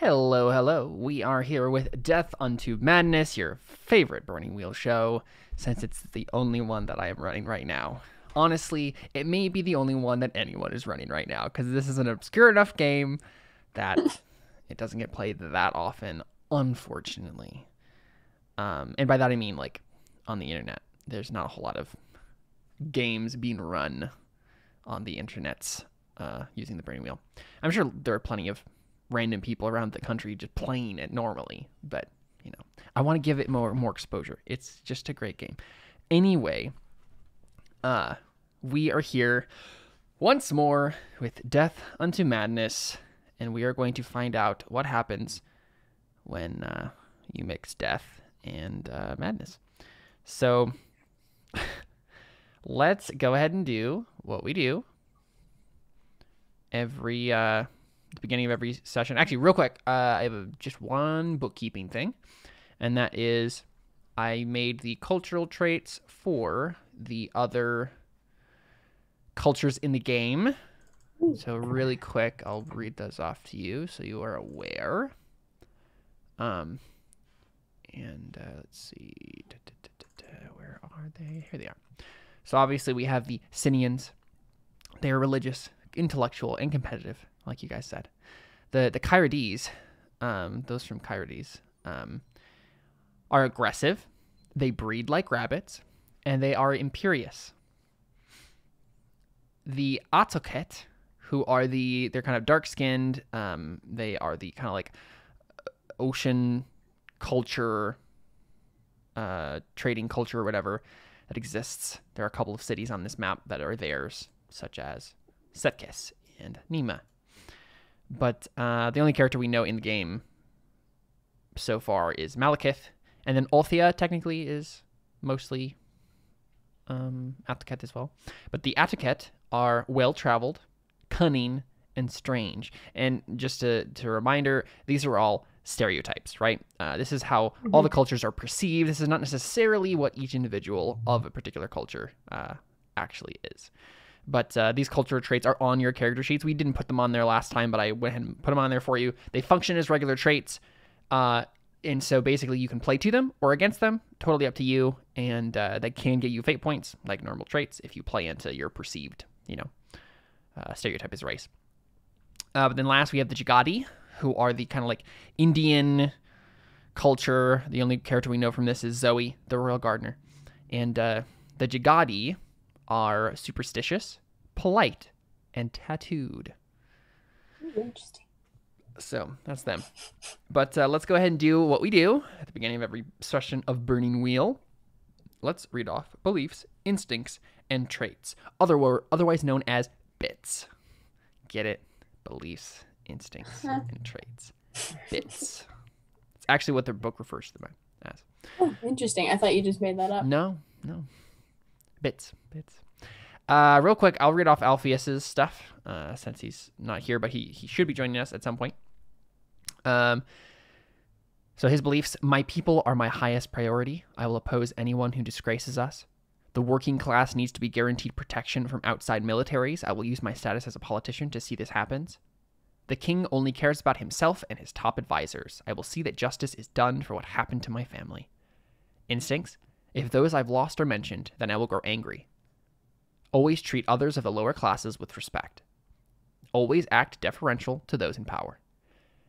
Hello, hello. We are here with Death Unto Madness, your favorite Burning Wheel show, since it's the only one that I am running right now. Honestly, it may be the only one that anyone is running right now, because this is an obscure enough game that it doesn't get played that often, unfortunately. Um, and by that I mean, like, on the internet. There's not a whole lot of games being run on the internets uh, using the Burning Wheel. I'm sure there are plenty of random people around the country just playing it normally, but you know, I want to give it more more exposure. It's just a great game. Anyway, uh, we are here once more with Death Unto Madness, and we are going to find out what happens when uh, you mix death and uh, madness. So let's go ahead and do what we do every uh, the beginning of every session. Actually, real quick, uh, I have a, just one bookkeeping thing, and that is I made the cultural traits for the other cultures in the game. So really quick, I'll read those off to you so you are aware. Um, and uh, let's see, where are they? Here they are. So obviously we have the Sinians. They are religious, intellectual, and competitive, like you guys said. The the Kyrides, um, those from Kyrides, um, are aggressive. They breed like rabbits, and they are imperious. The Atoket, who are the they're kind of dark skinned. Um, they are the kind of like ocean culture, uh, trading culture or whatever that exists. There are a couple of cities on this map that are theirs, such as Setkes and Nima. But uh, the only character we know in the game so far is Malakith, and then Althea technically is mostly um, as well. But the Atoket are well traveled, cunning, and strange. And just a, to a reminder, these are all stereotypes, right? Uh, this is how mm-hmm. all the cultures are perceived. This is not necessarily what each individual of a particular culture uh, actually is. But uh, these cultural traits are on your character sheets. We didn't put them on there last time, but I went ahead and put them on there for you. They function as regular traits. Uh, and so basically, you can play to them or against them, totally up to you. And uh, they can get you fate points, like normal traits, if you play into your perceived, you know, uh, stereotype as race. Uh, but then last, we have the Jagadi, who are the kind of like Indian culture. The only character we know from this is Zoe, the royal gardener. And uh, the Jagadi are superstitious, polite, and tattooed. Interesting. So that's them. But uh, let's go ahead and do what we do at the beginning of every session of Burning Wheel. Let's read off beliefs, instincts, and traits, otherwise known as bits. Get it? Beliefs, instincts, and traits. Bits. It's actually what their book refers to them as. Oh, interesting. I thought you just made that up. No, no. Bits, bits. Uh, real quick, I'll read off Alphaeus's stuff uh, since he's not here, but he he should be joining us at some point. Um. So his beliefs: My people are my highest priority. I will oppose anyone who disgraces us. The working class needs to be guaranteed protection from outside militaries. I will use my status as a politician to see this happens. The king only cares about himself and his top advisors. I will see that justice is done for what happened to my family. Instincts if those I've lost are mentioned, then I will grow angry. Always treat others of the lower classes with respect. Always act deferential to those in power.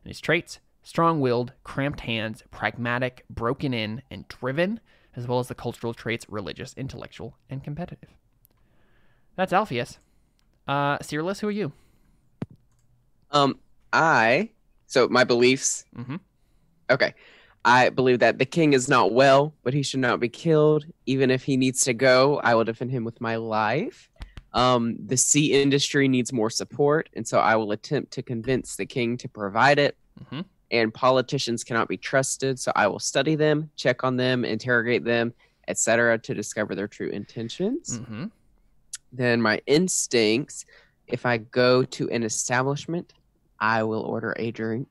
And his traits strong willed, cramped hands, pragmatic, broken in, and driven, as well as the cultural traits religious, intellectual, and competitive. That's Alphaeus. Uh, Cyrillus, who are you? Um, I, so my beliefs. Mm-hmm. Okay. I believe that the king is not well, but he should not be killed. Even if he needs to go, I will defend him with my life. Um, the sea industry needs more support, and so I will attempt to convince the king to provide it. Mm-hmm. And politicians cannot be trusted, so I will study them, check on them, interrogate them, etc., to discover their true intentions. Mm-hmm. Then my instincts: if I go to an establishment, I will order a drink.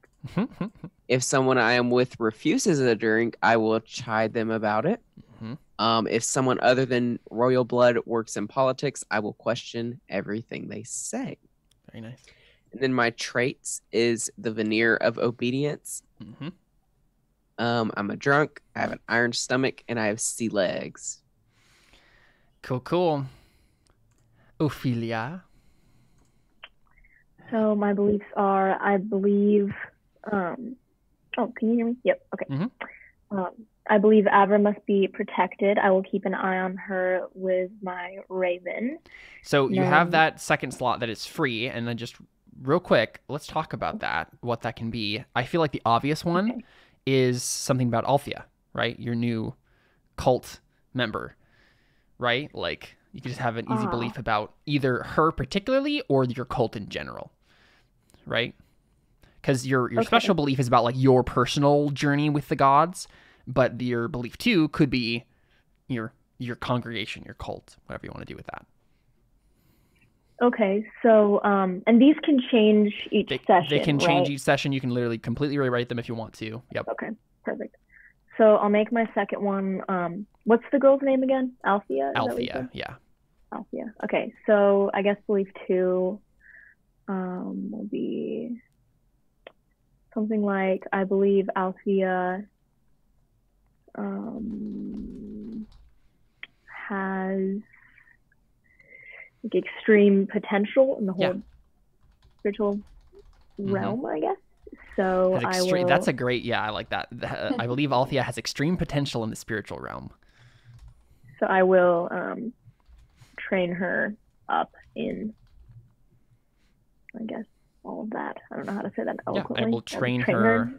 If someone I am with refuses a drink, I will chide them about it. Mhm. Um, if someone other than royal blood works in politics, I will question everything they say. Very nice. And then my traits is the veneer of obedience. hmm Um, I'm a drunk. I have an iron stomach, and I have sea legs. Cool, cool. Ophelia. So my beliefs are I believe um oh can you hear me? Yep, okay. Mhm. Um I believe Avra must be protected. I will keep an eye on her with my raven. So you have that second slot that is free, and then just real quick, let's talk about that. What that can be. I feel like the obvious one Okay. is something about Althea, right? Your new cult member, right? Like you could just have an easy Ah. belief about either her particularly or your cult in general, right? Because your your Okay. special belief is about like your personal journey with the gods, but your belief too could be your your congregation, your cult, whatever you want to do with that. Okay, so um and these can change each They, session. they can change right? each session. You can literally completely rewrite them if you want to. Yep. Okay, perfect. So I'll make my second one. Um, what's the girl's name again? Althea. Althea. Yeah. Althea. Okay, so I guess belief two um, will be something like I believe Althea um, has like extreme potential in the whole Yeah. spiritual Mhm. realm, I guess. So Has I will. That's a great. Yeah, I like that. I believe Althea has extreme potential in the spiritual realm. So I will um, train her up in, I guess, all of that. I don't know how to say that Yeah, eloquently. I will I'll train her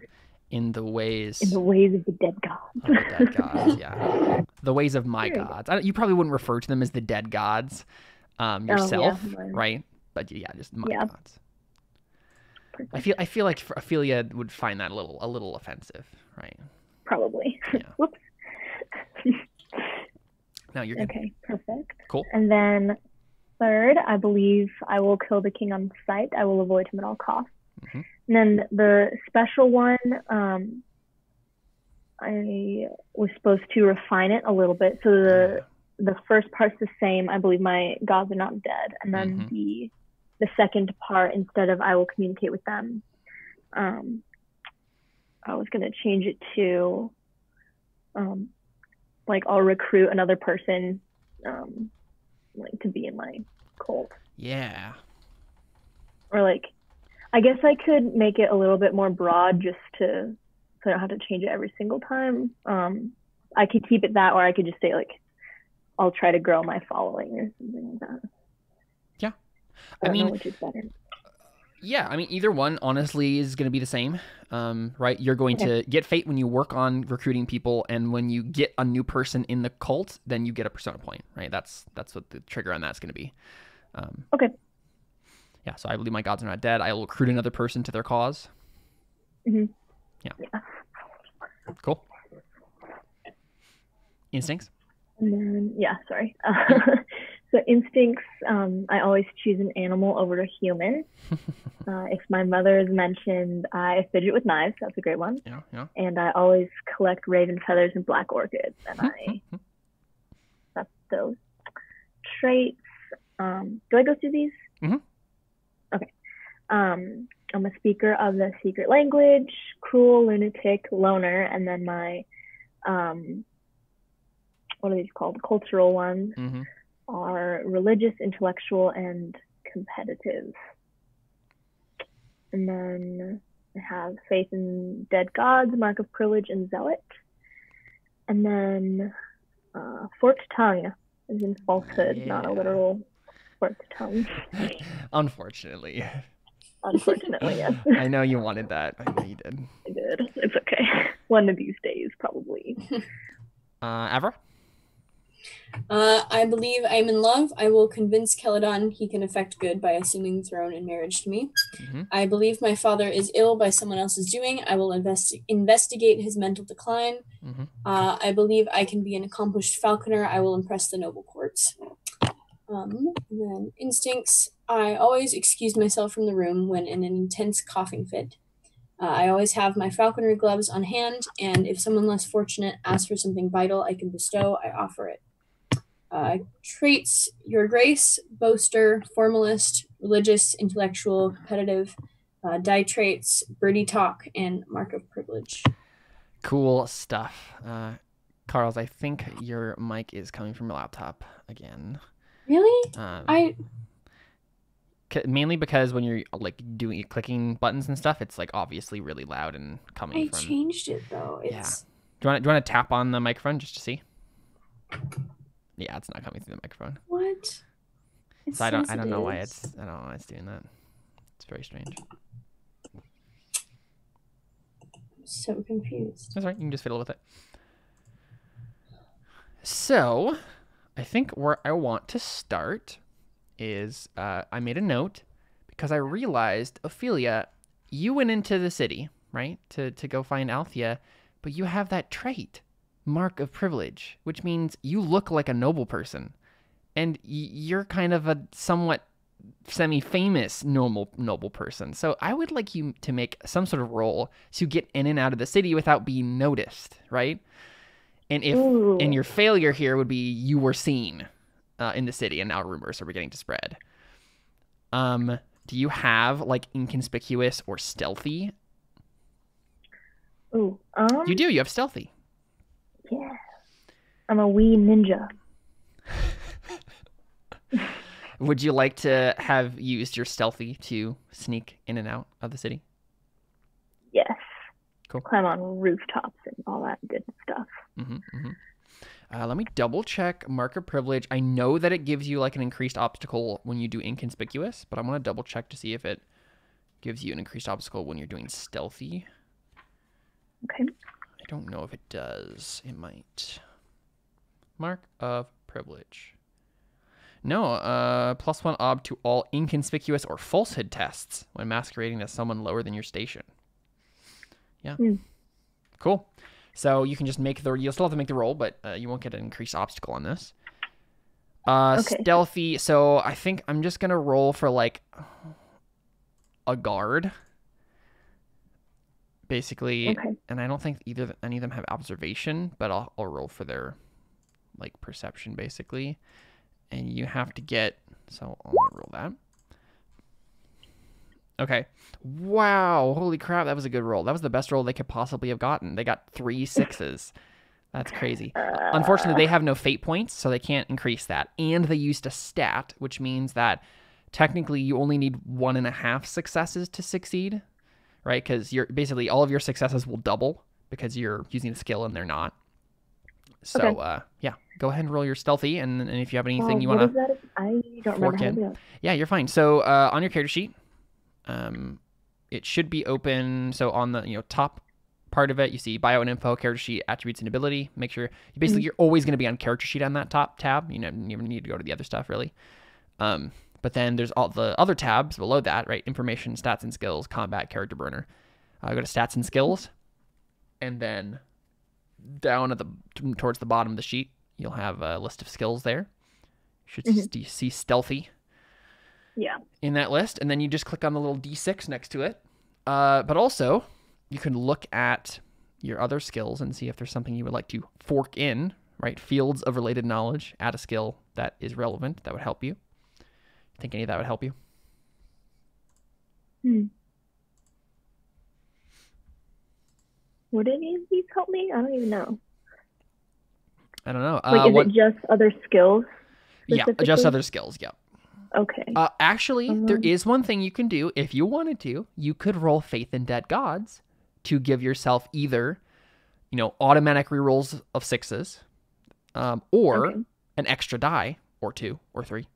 in the ways in the ways of the dead gods. the dead gods. Yeah, the ways of my There you go. gods. I, you probably wouldn't refer to them as the dead gods um, Oh, yeah, yourself, right? But yeah, just my Yeah. gods. I feel I feel like Ophelia would find that a little a little offensive, right? Probably. Yeah. Whoops. No, you're good. Okay, perfect. Cool. And then third, I believe I will kill the king on sight. I will avoid him at all costs. Mhm. And then the special one, um, I was supposed to refine it a little bit. So the the first part's the same. I believe my gods are not dead. And then Mhm. the the second part, instead of I will communicate with them, um, I was gonna change it to, um, like I'll recruit another person, um, like to be in my cult, Yeah. or like, I guess I could make it a little bit more broad just to, so I don't have to change it every single time. Um, I could keep it that, or I could just say like, I'll try to grow my following or something like that. Yeah. I, I mean, which is better. Yeah, I mean, either one honestly is going to be the same, um, right? You're going Okay. to get fate when you work on recruiting people, and when you get a new person in the cult, then you get a persona point, right? That's that's what the trigger on that's going to be. Um, Okay. Yeah, so I believe my gods are not dead. I will recruit another person to their because Mhm. Yeah. Yeah. Cool. Instincts. And then, yeah, sorry. so instincts, um, I always choose an animal over a human. Uh, if my mother is mentioned, I fidget with knives. That's a great one. Yeah, yeah. And I always collect raven feathers and black orchids. And I, that's those traits. Um, do I go through these? Mhm. Okay. Um, I'm a speaker of the secret language, cruel, lunatic, loner, and then my, um, what are these called? Cultural ones hmm are religious, intellectual, and competitive. And then I have faith in dead gods, mark of privilege, and zealot. And then uh, forked tongue, is in falsehood, not a literal forked tongue. Unfortunately, Unfortunately, yes, I know you wanted that. I know you did. I did. It's okay. One of these days, probably. Uh, Avra. Uh, I believe I am in love. I will convince Celadon he can effect good by assuming the throne in marriage to me. Mhm. I believe my father is ill by someone else's doing. I will invest- investigate his mental decline. Mhm. Uh, I believe I can be an accomplished falconer. I will impress the noble courts. Um, then instincts. I always excuse myself from the room when in an intense coughing fit. Uh, I always have my falconry gloves on hand, and if someone less fortunate asks for something vital I can bestow, I offer it. Uh, traits: your grace, boaster, formalist, religious, intellectual, competitive. Uh, die traits: birdie talk and mark of privilege. Cool stuff. Uh, Carls, I think your mic is coming from your laptop again. Really? Um, I mainly because when you're like doing clicking buttons and stuff, it's like obviously really loud and coming I from. changed it though. Yeah. It's Do you want do you want to tap on the microphone just to see? Yeah, it's not coming through the microphone. what? It So I don't I don't know why it's I don't know why it's doing that. It's very strange. I'm so confused. That's right. You can just fiddle with it. So, I think where I want to start is uh, I made a note because I realized Ophelia, you went into the city right to to go find Althea, but you have that trait, mark of privilege, which means you look like a noble person, and y- you're kind of a somewhat semi-famous noble noble person. So I would like you to make some sort of role to get in and out of the city without being noticed, right? And if Ooh. and your failure here would be you were seen uh, in the city, and now rumors are beginning to spread. Um, do you have like inconspicuous or stealthy? Ooh. Um. You do. You have stealthy. Yeah. I'm a wee ninja. Would you like to have used your stealthy to sneak in and out of the city? Yes. Cool. Climb on rooftops and all that good stuff. hmm hmm Uh, let me double check marker privilege. I know that it gives you like an increased obstacle when you do inconspicuous, but I'm gonna double check to see if it gives you an increased obstacle when you're doing stealthy. Okay. I don't know if it does. It might. Mark of privilege. No, uh, plus one ob to all inconspicuous or falsehood tests when masquerading as someone lower than your station. Yeah. Hmm. Cool. So you can just make the. You'll still have to make the roll, but uh, you won't get an increased obstacle on this. Uh, Okay. stealthy. So I think I'm just gonna roll for like a guard. Basically, Okay. and I don't think either any of them have observation, but I'll, I'll roll for their like perception basically. And you have to get so I'll roll that. Okay. Wow, holy crap, that was a good roll. That was the best roll they could possibly have gotten. They got three sixes. That's crazy. Uh, Unfortunately, they have no fate points, so they can't increase that. And they used a stat, which means that technically you only need one and a half successes to succeed, right? Because you're basically all of your successes will double because you're using a skill and they're not. So, Okay. uh, yeah, go ahead and roll your stealthy, and, and if you have anything uh, you want to? I don't fork remember how to in? yeah, you're fine. So uh, on your character sheet, um, it should be open. So on the you know top part of it, you see bio and info, character sheet, attributes and ability. Make sure you basically you're always going to be on character sheet on that top tab. You know, you never need to go to the other stuff really. Um, but then there's all the other tabs below that, right? Information, stats and skills, combat, character burner. Uh, go to stats and skills, and then down at the towards the bottom of the sheet, you'll have a list of skills there. You should Mhm. st- see stealthy Yeah. in that list, and then you just click on the little D6 next to it. Uh, but also, you can look at your other skills and see if there's something you would like to fork in, right? Fields of related knowledge, add a skill that is relevant that would help you. Think any of that would help you? Hmm. Would any of these help me? I don't even know. I don't know. Like, Uh, is what? it just other skills? Yeah, just other skills. Yep. Okay. Uh, actually, there Um, is one thing you can do if you wanted to. You could roll Faith in Dead Gods to give yourself either, you know, automatic rerolls of sixes, um, or Okay. an extra die or two or three.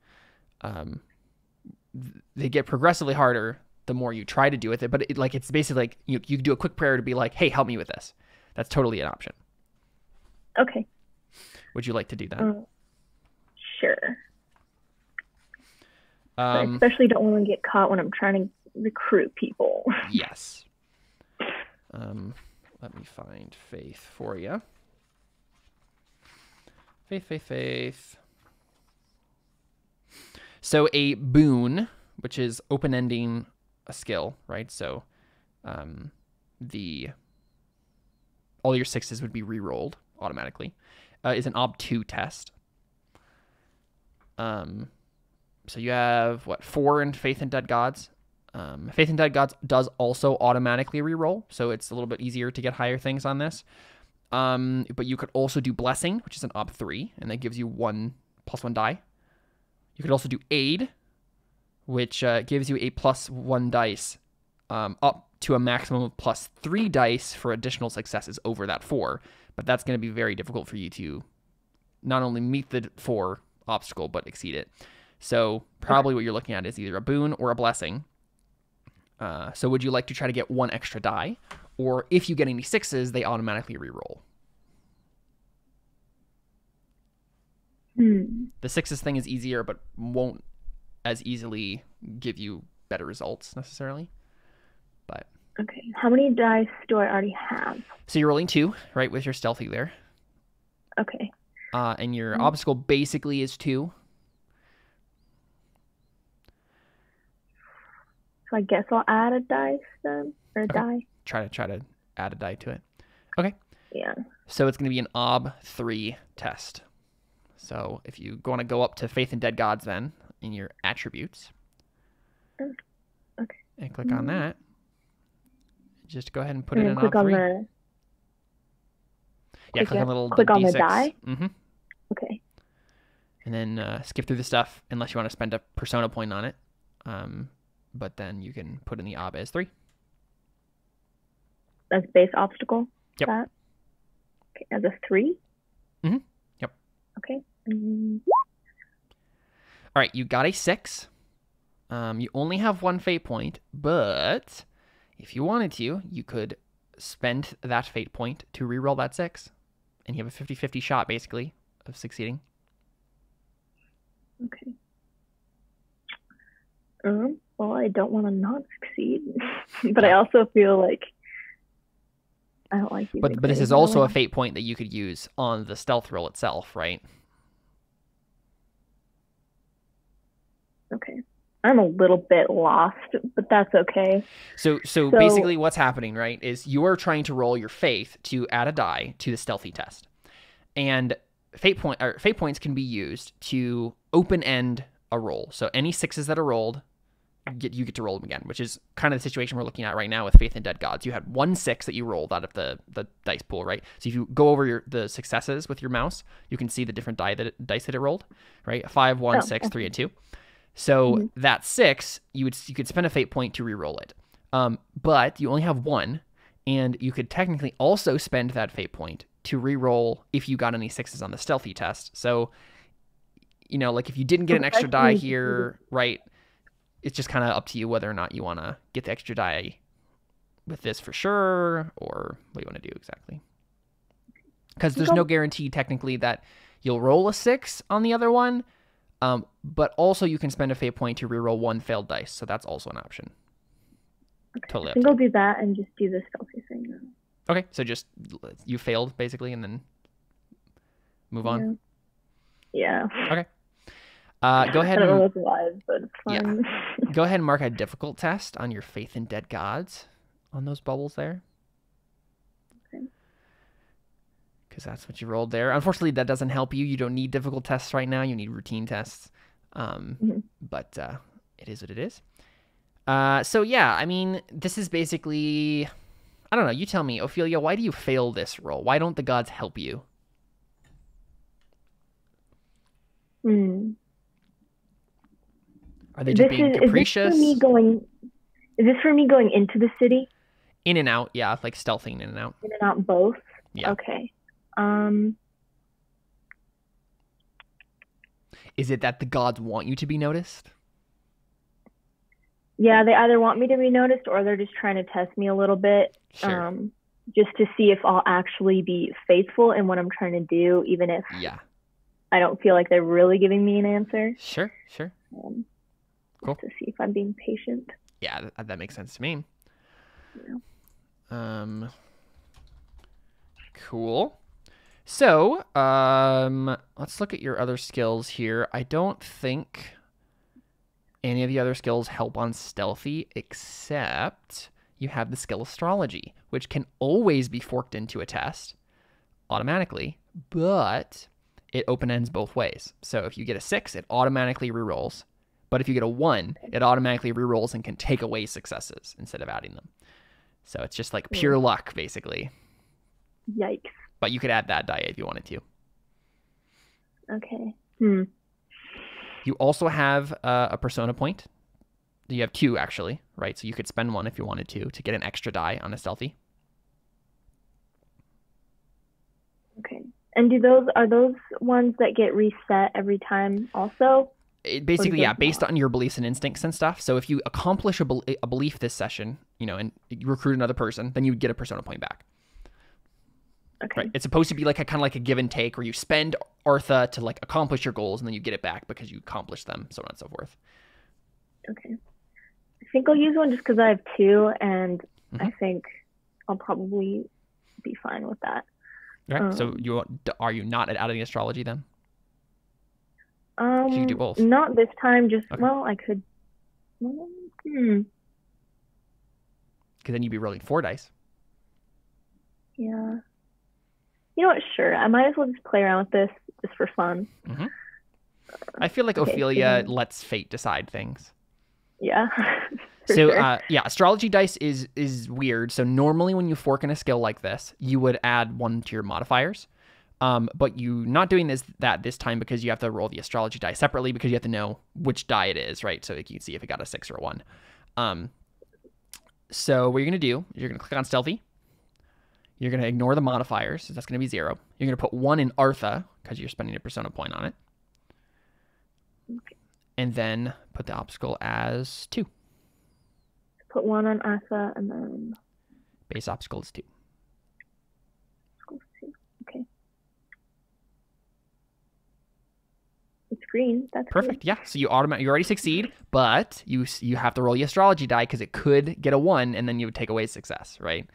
Um, they get progressively harder the more you try to do with it. But it, like it's basically like you you do a quick prayer to be like, "Hey, help me with this." That's totally an option. Okay. Would you like to do that? Uh, sure. But I Um, especially don't want to get caught when I'm trying to recruit people. Yes. Um, let me find faith for you. Faith, faith, faith. So a boon, which is open-ending a skill, right? So, um, the all your sixes would be re-rolled automatically. Uh, is an ob two test. Um, so you have what four in Faith in Dead Gods. Um, Faith in Dead Gods does also automatically reroll, so it's a little bit easier to get higher things on this. Um, but you could also do Blessing, which is an ob three, and that gives you one plus one die. You could also do Aid, which uh, gives you a plus one dice um, up to a maximum of plus three dice for additional successes over that four. But that's going to be very difficult for you to not only meet the four obstacle, but exceed it. So probably what you're looking at is either a boon or a blessing. Uh, so would you like to try to get one extra die, or if you get any sixes, they automatically reroll? Hmm. The sixes thing is easier, but won't as easily give you better results necessarily. But Okay. How many dice do I already have? so you're rolling two, right, with your stealthy there, Okay. uh, and your Mhm. obstacle basically is two. So I guess I'll add a dice then, or a Okay. die. Try to try to add a die to it. Okay. Yeah. So it's going to be an ob three test. So if you want to go up to faith in dead gods, then in your attributes, Mm, okay. and click on Mm. that, just go ahead and put and it in click on three. the. yeah, click click on the little click on the die? Mm-hmm. Okay. and then uh, skip through the stuff unless you want to spend a persona point on it. Um, but then you can put in the ob as three. That's base obstacle. Yep. That. Okay. As a 3 Mhm. Okay. Mm, All right, you got a six. Um, you only have one fate point, but if you wanted to, you could spend that fate point to reroll that six, and you have a 50-50 shot basically of succeeding. Okay. Um, well, I don't want to not succeed, but I also feel like I don't like But but this is also a fate point that you could use on the stealth roll itself, right? Okay. I'm a little bit lost, but that's okay. So, so So- basically, what's happening, right, is you are trying to roll your faith to add a die to the stealthy test, and fate point or fate points can be used to open end a roll. So any sixes that are rolled, get you get to roll them again, which is kind of the situation we're looking at right now with Faith and Dead Gods. You had one six that you rolled out of the the dice pool, right? So if you go over your the successes with your mouse, you can see the different die that it, dice that it rolled, right? Five, one, Oh, six, okay. three, and two. So Mhm. that six, you would you could spend a fate point to re-roll it, um, but you only have one, and you could technically also spend that fate point to re-roll if you got any sixes on the stealthy test. So, you know, like if you didn't get an extra die here, right? It's just kind of up to you whether or not you want to get the extra die with this for sure, or what you want to do exactly? Because there's no guarantee technically that you'll roll a six on the other one, um, but also you can spend a fate point to reroll one failed dice, so that's also an option. Totally I think to I'll do that and just do the stealthy thing now. Okay, so just you failed basically, and then move on. Yeah. Okay. Uh, go ahead I don't know and what's live, but it's Yeah. go ahead and mark a difficult test on your faith in dead gods on those bubbles there. Okay. Because that's what you rolled there. Unfortunately, that doesn't help you. You don't need difficult tests right now. You need routine tests. Um, Mhm. But uh, it is what it is. Uh, so yeah, I mean, this is basically. I don't know. You tell me, Ophelia. Why do you fail this roll? Why don't the gods help you? Hmm. Are they just This being is, is this for me going? Is this for me going into the city? In and out, yeah, like stealthing in and out. In and out both? Yeah. Okay. Um. Is it that the gods want you to be noticed? Yeah, they either want me to be noticed or they're just trying to test me a little bit, Sure. um, just to see if I'll actually be faithful in what I'm trying to do, even if yeah. I don't feel like they're really giving me an answer. Sure. Sure. Um, Cool. to see if I'm being patient. Yeah, that, that makes sense to me. Um. Cool. So, um, let's look at your other skills here. I don't think any of the other skills help on stealthy, except you have the skill astrology, which can always be forked into a test automatically. But it open ends both ways. So if you get a six, it automatically rerolls. But if you get a one, it automatically rerolls and can take away successes instead of adding them. So it's just like pure luck, basically. Yikes. But you could add that die if you wanted to. Okay. Hmm. You also have uh, a persona point. You have two actually, right? So you could spend one if you wanted to to get an extra die on a stealthy. Okay. And do those are those ones that get reset every time also? It basically, yeah, based not? on your beliefs and instincts and stuff. So if you accomplish a, bel a belief this session, you know, and you recruit another person, then you would get a persona point back. Okay. Right? It's supposed to be like a kind of like a give and take, where you spend Artha to like accomplish your goals, and then you get it back because you accomplished them, so on and so forth. Okay. I think I'll use one just because I have two, and I Mhm. think I'll probably be fine with that. Right? so Um, you are you not out of the astrology then? Um, you do both. Not this time. Just Okay. well, I could. well, Hmm. Because then you'd be rolling four dice. Yeah. You know what? Sure. I might as well just play around with this just for fun. I feel like Okay, Ophelia lets fate decide things. Yeah. so sure. uh, yeah, astrology dice is is weird. So normally when you fork in a skill like this, you would add one to your modifiers. Um, but you not doing this that this time because you have to roll the astrology die separately because you have to know which die it is, right? So you can see if it got a six or a one. Um, so what you're gonna do, is you're gonna click on stealthy. You're gonna ignore the modifiers. So that's gonna be zero. You're gonna put one in Artha because you're spending a persona point on it. And then put the obstacle as two. Put one on Artha and then Base obstacle is two. school two. Okay. It's green. That's good. Perfect. Yeah. So you automatically you already succeed, but you you have to roll the astrology die because it could get a one, and then you would take away success, right?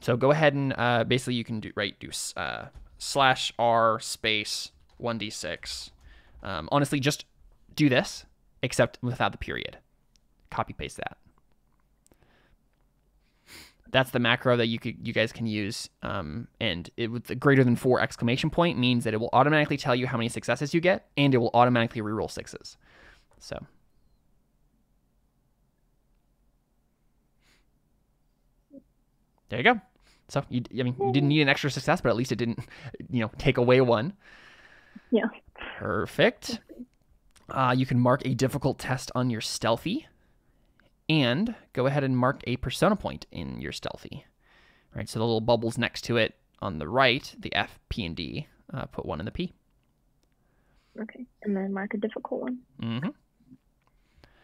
So go ahead and uh, basically you can do right do uh, slash r space one d six. Um, honestly, just do this except without the period. Copy paste that. That's the macro that you could you guys can use, um, and it with the greater than four exclamation point means that it will automatically tell you how many successes you get, and it will automatically reroll sixes. So there you go. So you, I mean, you didn't need an extra success, but at least it didn't, you know, take away one. Yeah. Perfect. Uh, you can mark a difficult test on your stealthy, and go ahead and mark a persona point in your stealthy. Right, so the little bubbles next to it on the right, the F, P, and D. Uh, put one in the P. Okay. And then mark a difficult one. Mm-hmm.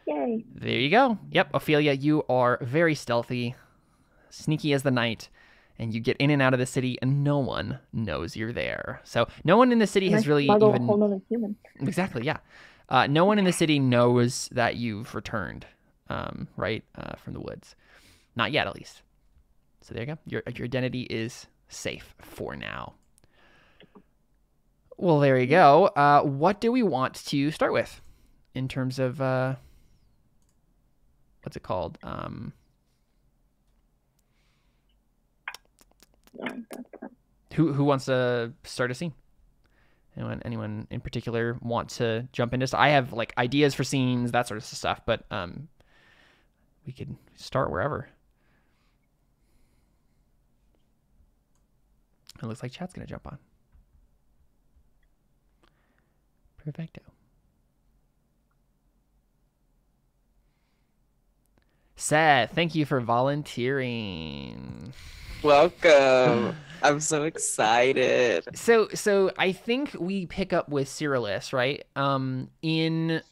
Yay. There you go. Yep, Ophelia, you are very stealthy, sneaky as the night, and you get in and out of the city, and no one knows you're there. So no one in the city And I has really even a whole human. exactly, yeah. Uh, no one in the city knows that you've returned, um, right, uh, from the woods. Not yet, at least. So there you go. Your your identity is safe for now. Well, there you go. Uh, what do we want to start with in terms of uh, what's it called? Um, who who wants to start a scene? Anyone anyone in particular want to jump into? I have like ideas for scenes, that sort of stuff, but um, we could start wherever. It looks like chat's gonna jump on. Perfecto. Seth, thank you for volunteering. Welcome. I'm so excited. So so I think we pick up with Cyrillus, right? Um in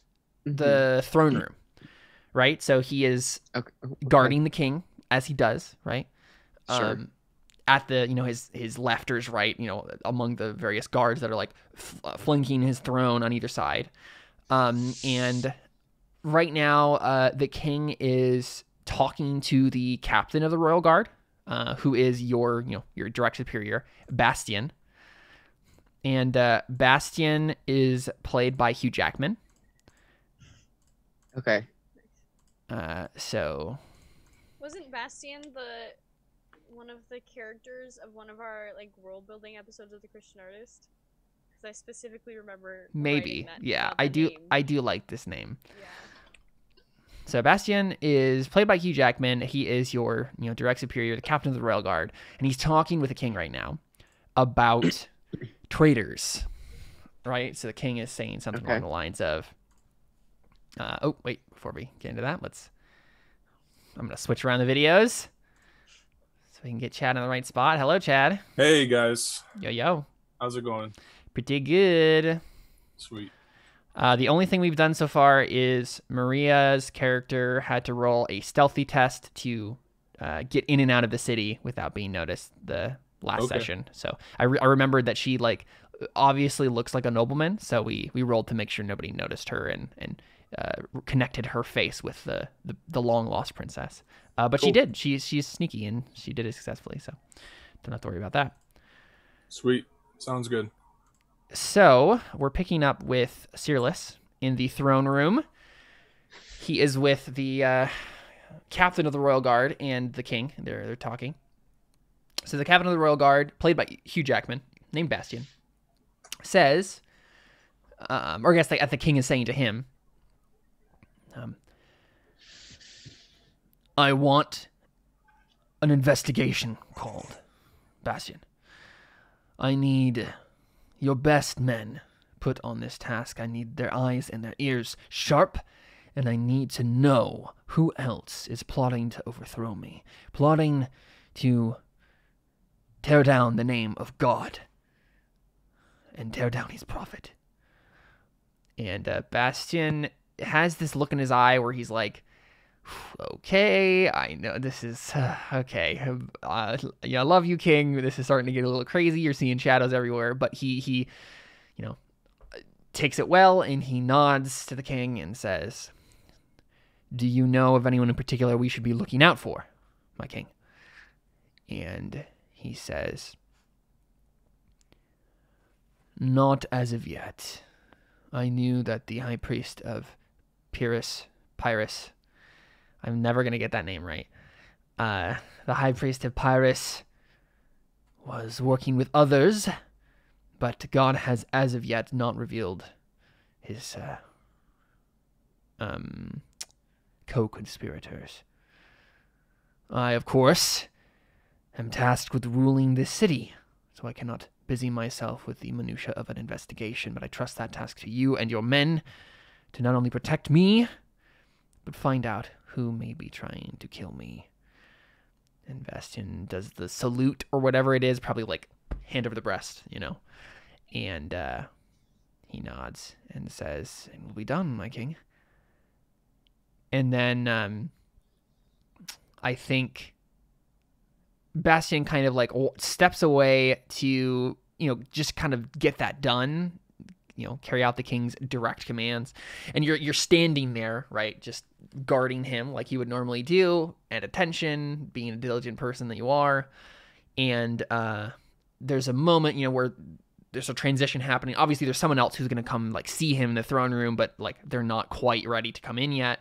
the throne room. Right? So he is Okay, okay. guarding the king as he does, right? Sure. Um at the you know his his lefters right you know among the various guards that are like f- uh, flanking his throne on either side um and right now uh the king is talking to the captain of the royal guard uh who is your you know your direct superior bastion and uh bastion is played by hugh jackman Okay. Uh so Wasn't Bastian the one of the characters of one of our like world building episodes of the Christian Artist? because I specifically remember. Maybe. that Yeah, I do. name. I do like this name. Yeah. So Bastian is played by Hugh Jackman. He is your, you know, direct superior, the captain of the rail guard, and he's talking with the king right now about traitors. Right? So the king is saying something Okay. along the lines of uh, oh, wait, before we get into that, let's I'm going to switch around the videos so we can get Chad in the right spot. Hello, Chad. Hey guys, Yo yo. how's it going? Pretty good. Sweet. Uh, the only thing we've done so far is Maria's character had to roll a stealthy test to uh, get in and out of the city without being noticed the last Okay. session. So I, re- I remembered that she like obviously looks like a nobleman, so we we rolled to make sure nobody noticed her and and uh, connected her face with the the, the long lost princess. Uh, but she did. She's she's sneaky and she did it successfully. So don't have to worry about that. Sweet. Sounds good. So we're picking up with Cyrillus in the throne room. He is with the uh, captain of the royal guard and the king. They're they're talking. So the captain of the royal guard, played by Hugh Jackman, named Bastian, says, um, or I guess the, the king is saying to him, um, "I want an investigation called, Bastian. I need." your best men put on this task. I need their eyes and their ears sharp, and I need to know who else is plotting to overthrow me, plotting to tear down the name of God and tear down his prophet. And uh, Bastian has this look in his eye where he's like, okay, I know this is okay. Uh, yeah, I love you, King. This is starting to get a little crazy. You're seeing shadows everywhere, but he he, you know, takes it well and he nods to the king and says, "Do you know of anyone in particular we should be looking out for, my king?" And he says, "Not as of yet. I knew that the high priest of Pyrrhus, Pyrrhus, I'm never gonna get that name right. Uh, the high priest of Pyrrhus was working with others, but God has as of yet not revealed his uh, um, co-conspirators. I, of course, am tasked with ruling this city, so I cannot busy myself with the minutia of an investigation. But I trust that task to you and your men to not only protect me, but find out who may be trying to kill me. And Bastian does the salute or whatever it is, probably like hand over the breast, you know. And uh, he nods and says, "It will be done, my king." And then um, I think Bastian kind of like steps away to you know just kind of get that done, you know, carry out the king's direct commands. And you're you're standing there, right, just guarding him like you would normally do, at attention, being a diligent person that you are. And uh, there's a moment, you know, where there's a transition happening. Obviously, there's someone else who's gonna come like see him in the throne room, but like they're not quite ready to come in yet.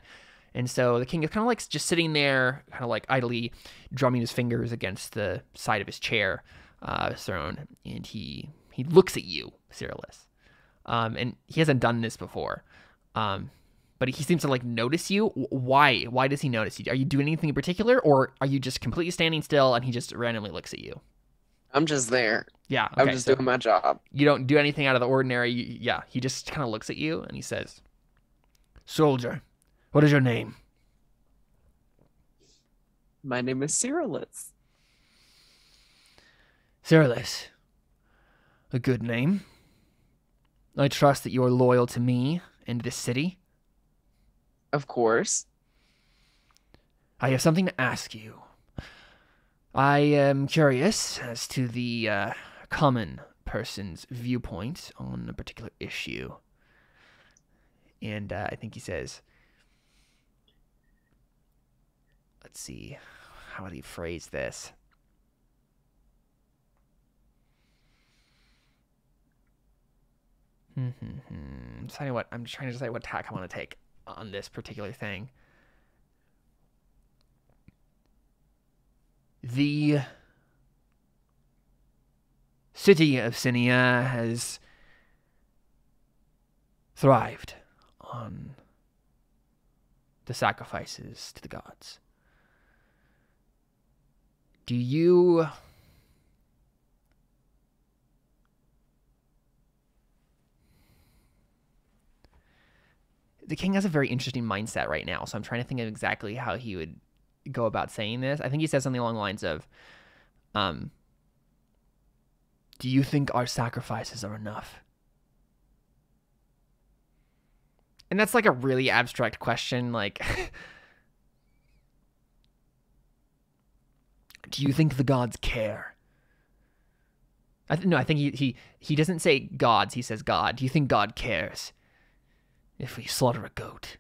And so the king is kind of like just sitting there, kind of like idly drumming his fingers against the side of his chair, uh, throne, and he he looks at you, Cyrillus. Um, and he hasn't done this before. Um, but he seems to like notice you. Why? Why does he notice you? Are you doing anything in particular, or are you just completely standing still and he just randomly looks at you? I'm just there. Yeah, I'm just so doing my job. you don't do anything out of the ordinary. You, yeah, he just kind of looks at you and he says, "Soldier, what is your name?" My name is Cyrillus. Cyrillus. A good name. I trust that you are loyal to me and this city. Of course. I have something to ask you. I am curious as to the uh, common person's viewpoint on a particular issue. And uh, I think he says, let's see, how would he phrase this? Hmm, hmm, hmm. Deciding what I'm just trying to decide what tack I want to take on this particular thing. The city of Sinia has thrived on the sacrifices to the gods. Do you the king has a very interesting mindset right now, so I'm trying to think of exactly how he would go about saying this. I think he says something along the lines of, um, "Do you think our sacrifices are enough?" And that's like a really abstract question. Like, do you think the gods care? I th- no, I think he, he he doesn't say gods. He says God. Do you think God cares if we slaughter a goat?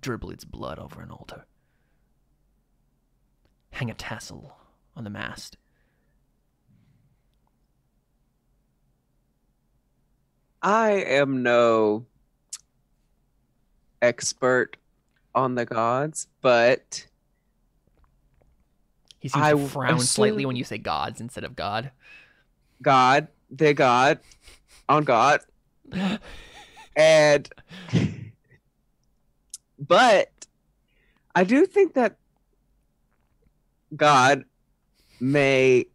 Dribble its blood over an altar. Hang a tassel on the mast. I am no expert on the gods, but He seems I to frown slightly when you say gods instead of God. God, the God, on God, and but I do think that God may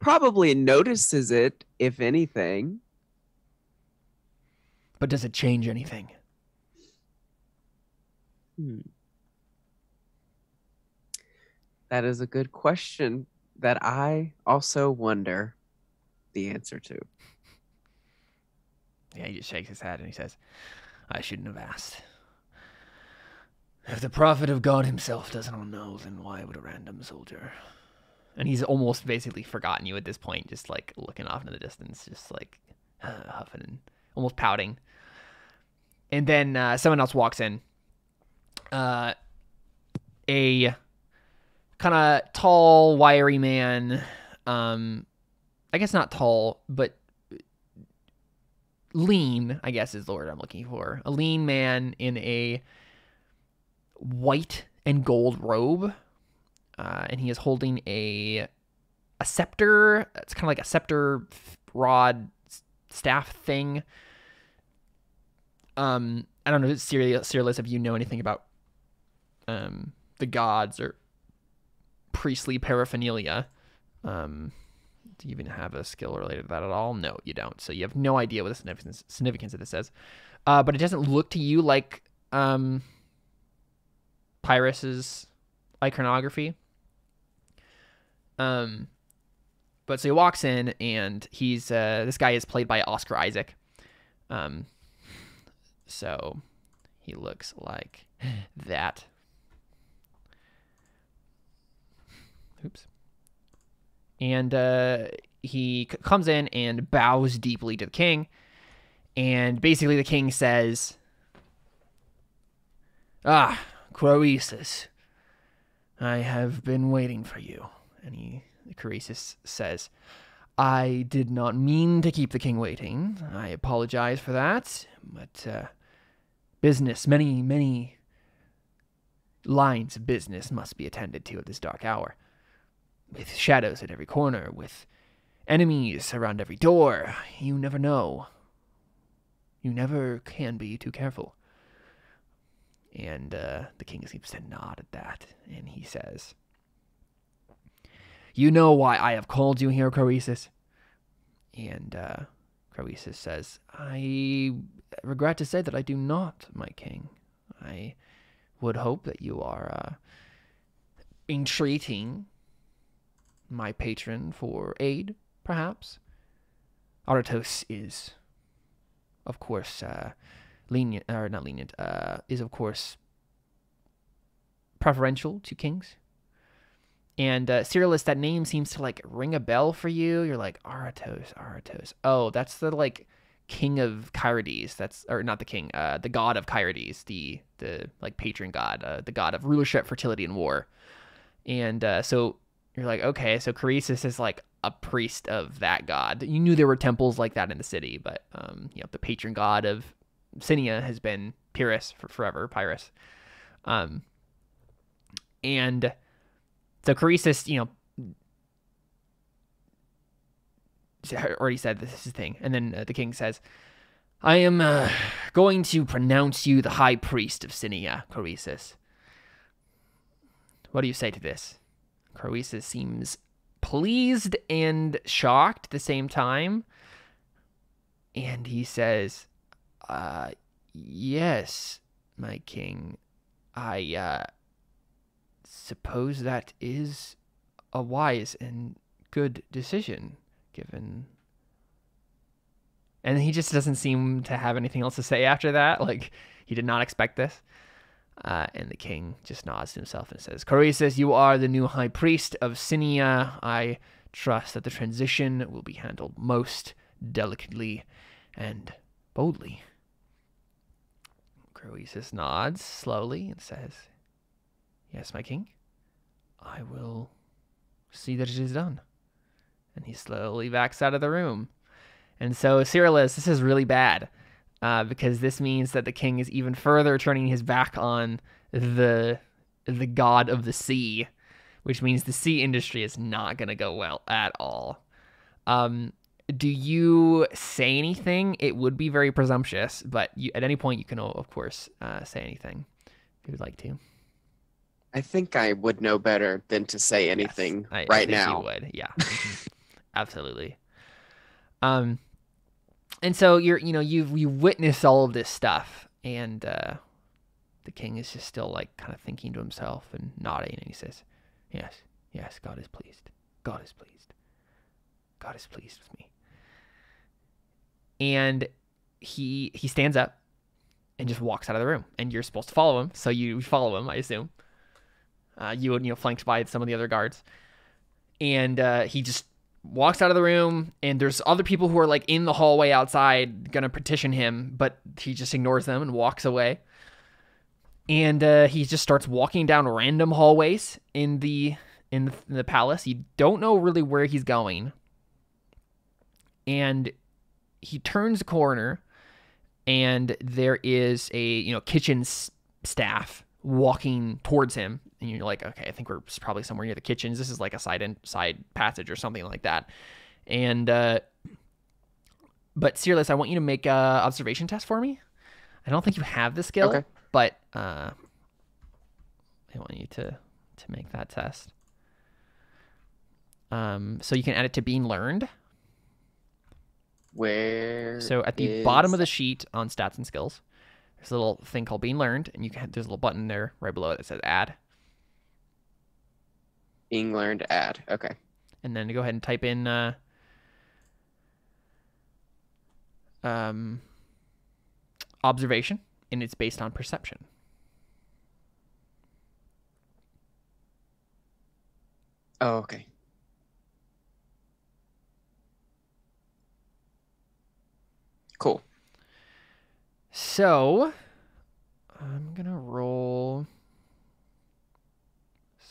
probably notices it, if anything. But does it change anything? Hmm. That is a good question that I also wonder the answer to. Yeah, he just shakes his head and he says, I shouldn't have asked. If the prophet of God himself doesn't know, then why would a random soldier? And he's almost basically forgotten you at this point, just like looking off into the distance, just like uh, huffing and almost pouting. And then uh, someone else walks in. Uh, a kind of tall, wiry man. Um, I guess not tall, but lean, I guess is the word I'm looking for. A lean man in a white and gold robe. Uh, and he is holding a a scepter. It's kind of like a scepter rod staff thing. Um, I don't know, Cyrillus, if you know anything about um the gods or priestly paraphernalia. Um, do you even have a skill related to that at all? No, you don't. So you have no idea what the significance significance of this is. Uh, but it doesn't look to you like um, iconography. Um, but so he walks in and he's uh, this guy is played by Oscar Isaac. Um, so he looks like that. Oops and uh, he c- comes in and bows deeply to the king. And basically the king says ah croesus i have been waiting for you. And he croesus says i did not mean to keep the king waiting. I apologize for that but uh, business many many lines of business must be attended to at this dark hour with shadows at every corner, with enemies around every door. You never know. You never can be too careful. And uh, the king seems to nod at that, and he says, You know why I have called you here, Croesus? And uh, Croesus says, I regret to say that I do not, my king. I would hope that you are uh, entreating my patron for aid, perhaps. Aratos is, of course, uh, lenient, or not lenient, uh, is of course preferential to kings. And uh, Cyrillus, that name seems to like ring a bell for you. You're like Aratos, Aratos. Oh, that's the like king of Kyrides. That's or not the king, uh, the god of Kyrides, the the like patron god, uh, the god of rulership, fertility, and war. And uh, so you're like, okay, so Croesus is like a priest of that god. You knew there were temples like that in the city, but um, you know, the patron god of Sinia has been Pyrrhus for forever, Pyrrhus. Um, and so Croesus, you know, already said this is his thing, and then uh, the king says, I am uh, going to pronounce you the high priest of Sinia, Croesus. What do you say to this? Croesus seems pleased and shocked at the same time. And he says, uh, yes, my king. I, uh, suppose that is a wise and good decision, given. And he just doesn't seem to have anything else to say after that. Like, he did not expect this. Uh, and the king just nods to himself and says, Croesus, you are the new high priest of Sinia. I trust that the transition will be handled most delicately and boldly. Croesus nods slowly and says, Yes, my king. I will see that it is done. And he slowly backs out of the room. And so, Cyrillus, this is really bad uh, because this means that the king is even further turning his back on the the god of the sea, which means the sea industry is not going to go well at all. Um, do you say anything? It would be very presumptuous, but you, at any point you can, of course, uh, say anything if you would like to. I think I would know better than to say anything Yes, I- I right think now. You would, yeah, absolutely. Um, and so you're, you know, you've you witnessed all of this stuff, and uh, the king is just still like kind of thinking to himself and nodding, and he says, "Yes, yes, God is pleased. God is pleased. God is pleased with me." And he he stands up and just walks out of the room, and you're supposed to follow him, so you follow him, I assume. Uh, you you know, flanked by some of the other guards. And uh, he just walks out of the room, and there's other people who are like in the hallway outside gonna petition him, but he just ignores them and walks away. And uh, he just starts walking down random hallways in the in the, in the palace. You don't know really where he's going. And he turns a corner, and there is a you know kitchen s- staff walking towards him and you're like okay i think we're probably somewhere near the kitchens this is like a side in, side passage or something like that. And uh but Cyrillus, i want you to make a observation test for me. I don't think you have the skill Okay. but uh i want you to to make that test. Um so you can add it to being learned. Where? so at the bottom of the sheet on stats and skills, there's a little thing called being learned, and you can there's a little button there right below it that says add, being learned add. Okay. and then go ahead and type in uh, um, observation, and it's based on perception. Oh, okay. Cool. So I'm gonna roll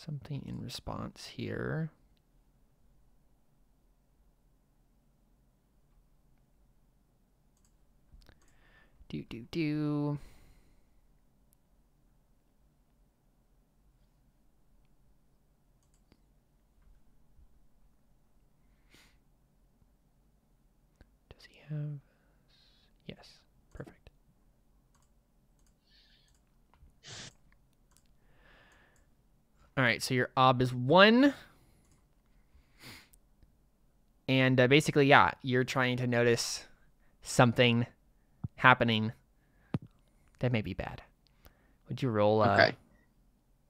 something in response here. Do do do. Does he have? Yes. Perfect. All right, so your ob is one. And uh, basically, yeah, you're trying to notice something happening that may be bad. Would you roll uh, Okay.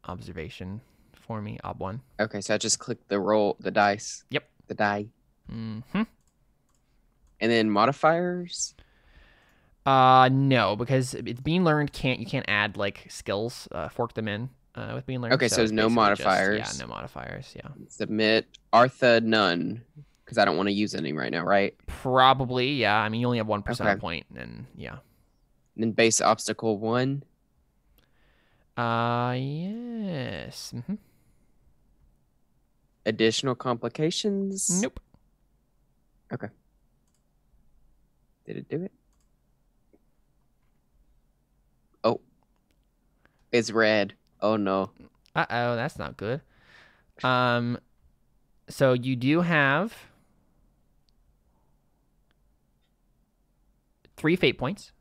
observation for me, ob one? Okay, so I just click the roll, the dice. Yep. The die, Mm-hmm. and then modifiers. Uh, no, because it's being learned. Can't you can't add like skills, uh, fork them in uh, with being learned. Okay, so it's there's no basically just- modifiers. yeah, no modifiers. Yeah, Submit Artha none because I don't want to use any right now, right? probably. Yeah, I mean you only have one persona Okay. point, and yeah. And then base obstacle one. Uh, yes. Mm-hmm. Additional complications. Nope. Okay. Did it do it? Oh. It's red. Oh no. Uh oh, that's not good. Um, so you do have three fate points.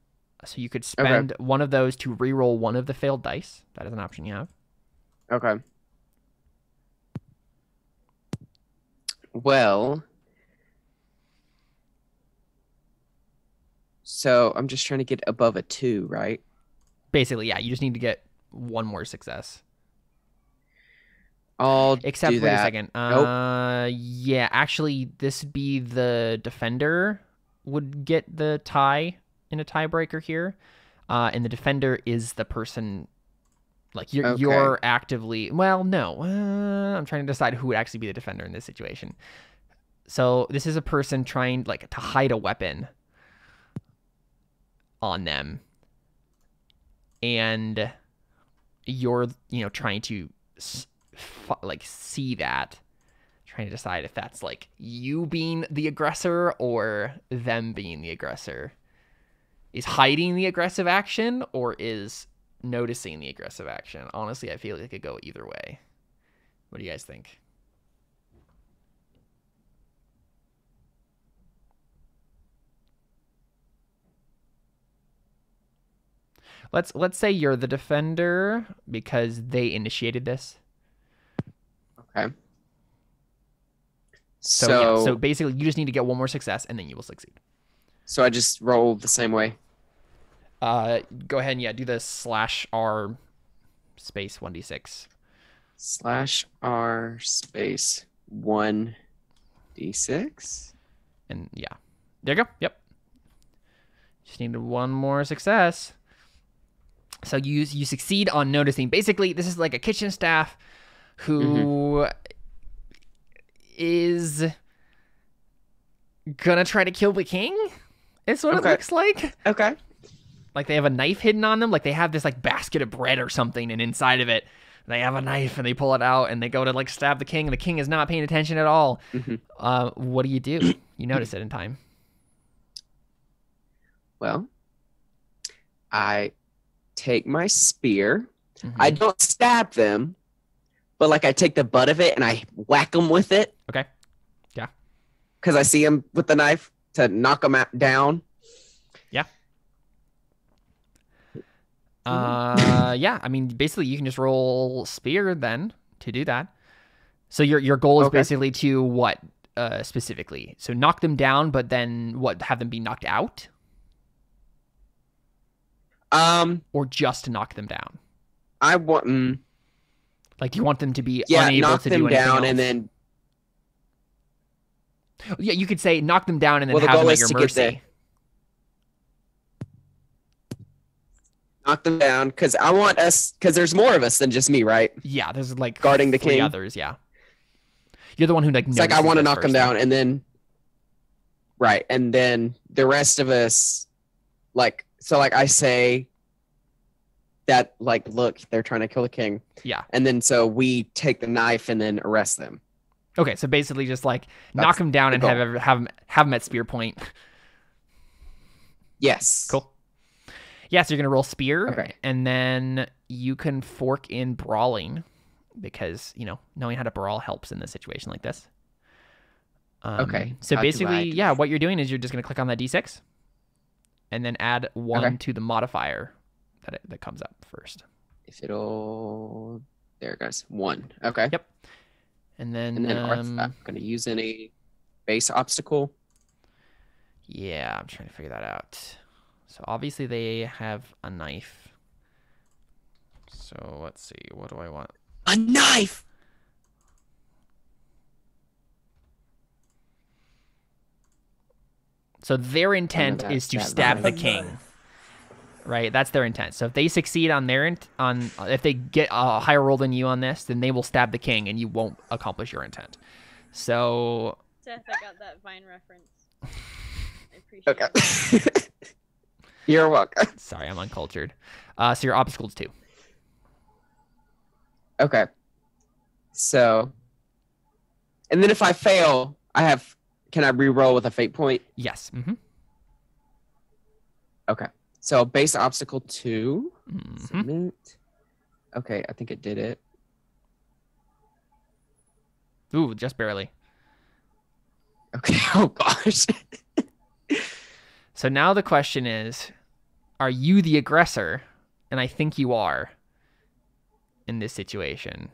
So you could spend one of those to reroll one of the failed dice. That is an option you have. Okay. Well, so I'm just trying to get above a two, right? Basically, yeah, you just need to get one more success. I'll Except, wait that. a second. Uh, yeah, actually, this would be the defender would get the tie in a tiebreaker here, uh, and the defender is the person. Like you're Okay. you're actively well no uh, I'm trying to decide who would actually be the defender in this situation. So this is a person trying like to hide a weapon on them, and you're you know trying to like see that trying to decide if that's like you being the aggressor or them being the aggressor. Is hiding the aggressive action or is noticing the aggressive action? Honestly i feel like it could go either way. What do you guys think let's let's say you're the defender because they initiated this Okay. So, So, yeah, so, basically, you just need to get one more success, and then you will succeed. So I just roll the same way. Uh, go ahead and yeah, do the slash R space one d six. Slash R space one D six. And yeah, there you go. Yep. Just need one more success. So you you succeed on noticing. Basically, this is like a kitchen staff who is gonna try to kill the king. Is what Okay. it looks like. Okay. like they have a knife hidden on them like they have this like basket of bread or something and inside of it they have a knife and they pull it out and they go to like stab the king and the king is not paying attention at all Mhm. uh, what do you do you notice it in time Well, I take my spear. Mhm. I don't stab them, but like I take the butt of it and I whack them with it. Okay. Yeah. Because I see him with the knife to knock him out, down. Yeah. Uh yeah i mean basically you can just roll spear then to do that so your your goal is Okay. basically to what uh specifically so knock them down but then what have them be knocked out Um, or just to knock them down I want, mm, like do you want them to be yeah, unable knock to them do anything down else? and then Yeah, you could say knock them down and then Well, the have them goal at your mercy. knock them down because I want us because there's more of us than just me, right? Yeah, there's like Guarding the king. others. Yeah, you're the one who like. It's like I want to knock them down and then, right, and then the rest of us, like, so like I say that like look they're trying to kill the king Yeah. and then so we take the knife and then arrest them Okay, so basically just like knock That's them down the and have goal. ev- have have them at spear point. yes Cool. Yeah, so you're gonna roll spear, Okay. and then you can fork in brawling because you know knowing how to brawl helps in this situation like this. Um, Okay, So how do basically, yeah, what you're doing is you're just gonna click on that d6, and then add one Okay. to the modifier that it, that comes up first. if it'll there it goes one okay Yep. And then, and then um, i'm gonna use any base obstacle yeah, I'm trying to figure that out. So obviously they have a knife. So let's see, what do I want? a knife So their intent that- is to that stab the king. Right, that's their intent. So if they succeed on their int- on if they get a higher roll than you on this, then they will stab the king, and you won't accomplish your intent. So Seth, I got that Vine reference. I appreciate okay it. you're welcome sorry, I'm uncultured. Uh, so your obstacle is two. okay so and then if i fail i have can i re-roll with a fate point Yes. Mm-hmm. Okay. So base obstacle 2 hmm Submit. Okay, I think it did it. Ooh, just barely. Okay. Oh gosh. So now the question is, are you the aggressor? And I think you are in this situation.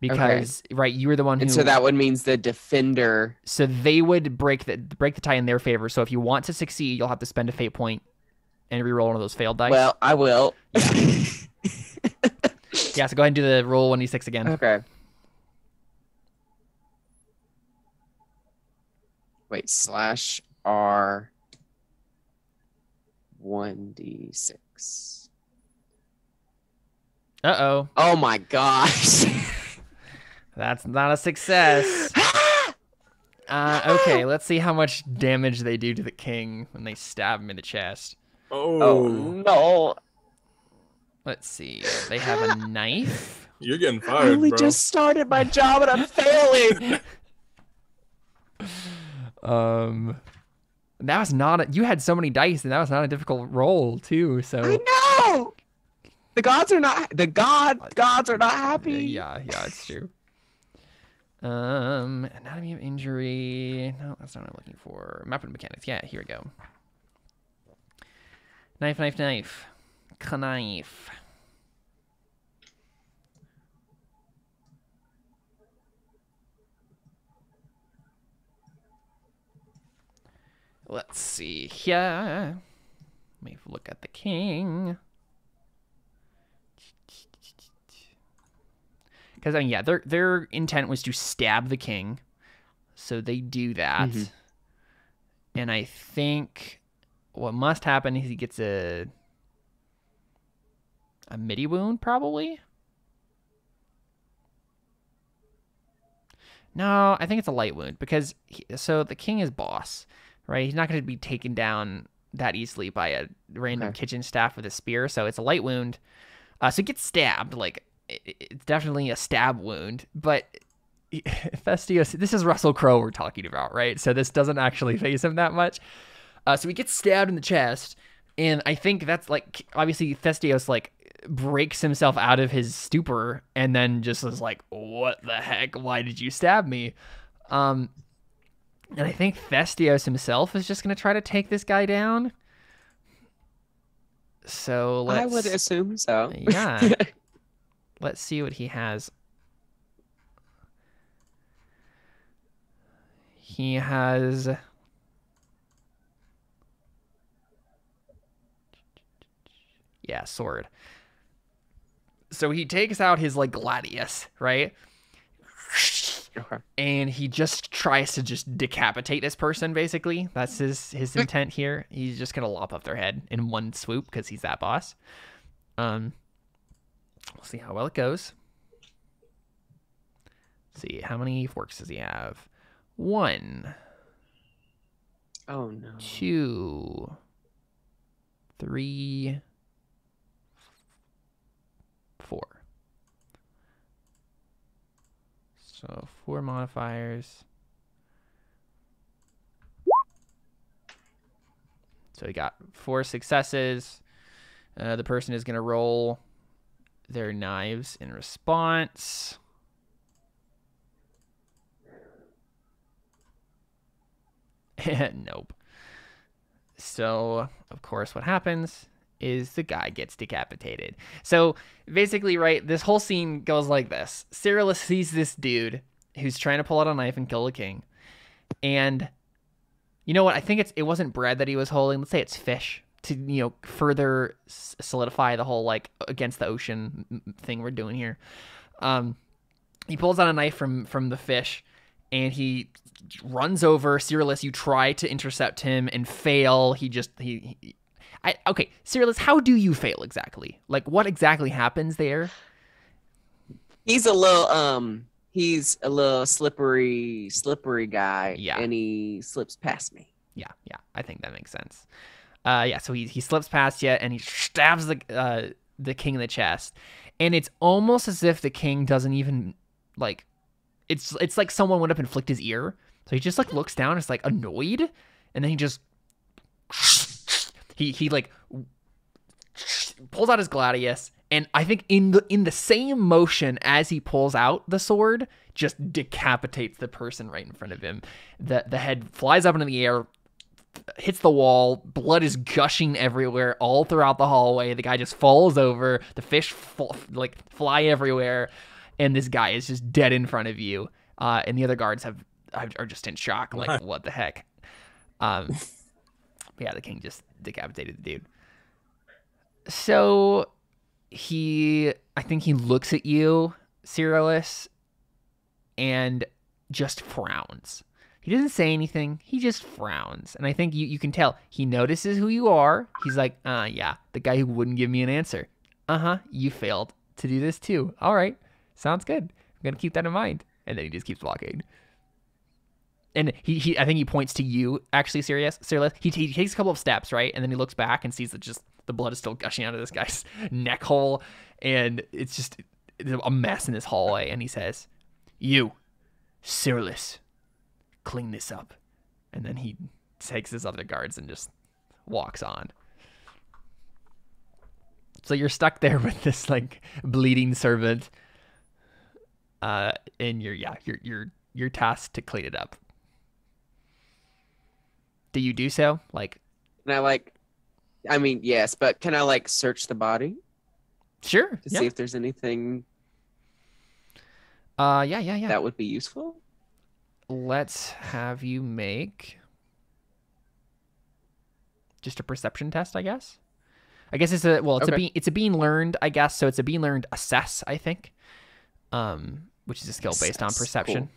Because right, you were the one who And so that would means the defender. so they would break the break the tie in their favor. So if you want to succeed, you'll have to spend a fate point and re-roll one of those failed dice. Well, I will. yeah, so go ahead and do the roll one d six again. okay. Wait, slash R one D six. Uh oh, Oh my gosh. that's not a success. Uh, okay, let's see how much damage they do to the king when they stab him in the chest. Oh, oh no. Let's see. They have a knife. you're getting fired. I fired, only bro. just started my job and I'm failing. Um, that was not. A, you had so many dice, and that was not a difficult roll too. So I know. The gods are not the god gods are not happy. Yeah, yeah, it's true. Um, anatomy of injury. No, that's not what I'm looking for. Map and mechanics. Yeah, here we go. Knife, knife, knife. Knife. Let's see here. Let me look at the king. Because I mean, yeah, their their intent was to stab the king, so they do that. Mhm. And I think what must happen is he gets a a midi wound, probably. No, I think it's a light wound because he, so the king is boss, right? He's not going to be taken down that easily by a random Okay. kitchen staff with a spear, so it's a light wound. Uh, so he gets stabbed, like it's definitely a stab wound, but Thestios, this is Russell Crowe we're talking about, right? So this doesn't actually phase him that much. Uh, so he gets stabbed in the chest, and I think that's like obviously Thestios like breaks himself out of his stupor and then just is like, "What the heck? Why did you stab me?" Um, and I think Thestios himself is just gonna try to take this guy down. So let's I would assume so. Yeah. let's see what he has. He has Yeah, sword. So he takes out his like gladius, right? okay. and he just tries to just decapitate this person basically that's his his intent here he's just gonna lop off their head in one swoop because he's that boss um we'll see how well it goes. Let's see how many forks does he have? One. Oh no. two. Three. Four. So four modifiers. So we got four successes. Uh, the person is going to roll their knives in response nope so, of course, what happens is the guy gets decapitated. So, basically, right, this whole scene goes like this Cyrillus sees this dude who's trying to pull out a knife and kill the king. And you know what? I think it's it wasn't bread that he was holding. Let's say it's fish to, you know, further solidify the whole like against the ocean thing we're doing here. Um, he pulls out a knife from from the fish and he runs over Cyrillus. You try to intercept him and fail. He just he. he I, okay, Cyrillus, how do you fail exactly? Like, what exactly happens there? He's a little um he's a little slippery slippery guy. Yeah. And he slips past me. Yeah, yeah, I think that makes sense. Uh, yeah, so he he slips past you and he stabs the uh the king in the chest, and it's almost as if the king doesn't even like. It's it's like someone went up and flicked his ear, so he just like looks down, is like annoyed, and then he just he he like pulls out his gladius. And i think in the in the same motion as he pulls out the sword just decapitates the person right in front of him. The the head flies up into the air hits the wall. Blood is gushing everywhere, all throughout the hallway. The guy just falls over. The fish like fly everywhere, and this guy is just dead in front of you. Uh, and the other guards have are just in shock, like what the heck. Um, yeah, the king just decapitated the dude. So he, I think he looks at you, Cyrillus, and just frowns. He doesn't say anything. He just frowns. And I think you, you can tell he notices who you are. He's like, uh, yeah, the guy who wouldn't give me an answer. Uh huh, you failed to do this too. All right, sounds good. I'm going to keep that in mind. And then he just keeps walking. And he, he I think he points to you, actually, Sirius. Cyrillus. He, he takes a couple of steps, right? And then he looks back and sees that just the blood is still gushing out of this guy's neck hole. And it's just a mess in this hallway. And he says, You, Cyrillus, clean this up. And then he takes his other guards and just walks on. So you're stuck there with this like bleeding servant. Uh and you're yeah, you're you're you're tasked to clean it up. Do you do so? Like Can I like? I mean, yes, but can I like search the body sure. to Yeah. see if there's anything Uh yeah, yeah, yeah. that would be useful? Let's have you make just a perception test, I guess. I guess it's a well, it's a Okay. being it's a being learned, I guess. So it's a being learned assess, I think. Um, which is a skill based on Assess, perception.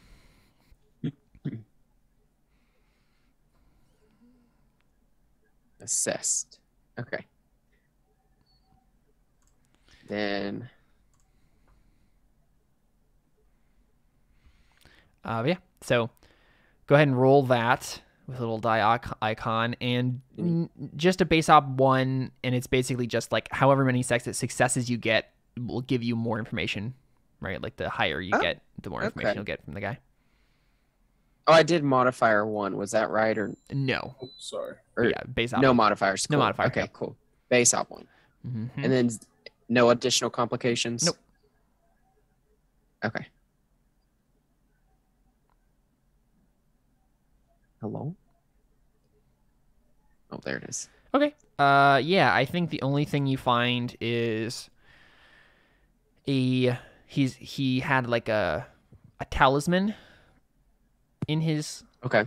Assessed. Okay. Then Uh, yeah. So go ahead and roll that with a little die icon and just a base op one, and it's basically just like however many sex- successes you get will give you more information, right? Like the higher you Oh, get, the more information okay. you'll get from the guy. oh, I did modifier one. Was that right or, No, Oh, sorry. or yeah, base op. no modifiers? No Cool. modifier, Okay, yeah. cool. Base op one, Mhm. and then no additional complications. Nope. Okay. Hello. Oh, there it is. Okay. Uh, yeah, I think the only thing you find is a he's he had like a a talisman in his Okay.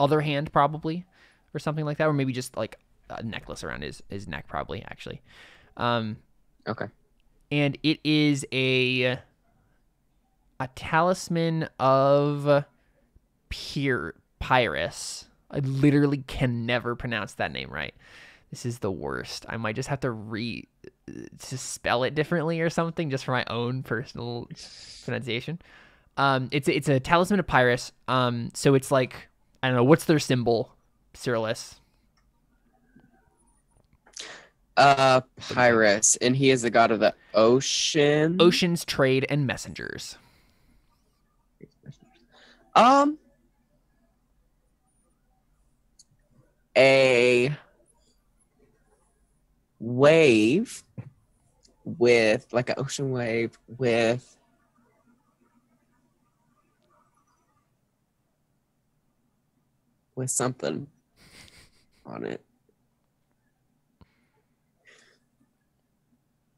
other hand probably or something like that or maybe just like a necklace around his his neck probably actually um Okay. and it is a a talisman of Pyr- Pyrrhus. I literally can never pronounce that name right. This is the worst. I might just have to re to spell it differently or something just for my own personal pronunciation. Um, it's it's a talisman of Pyrrhus. Um, so it's like I don't know what's their symbol, Cyrillus. Uh, Pyrrhus, and he is the god of the ocean. Oceans, trade, and messengers. Um, a wave with like an ocean wave with with something on it.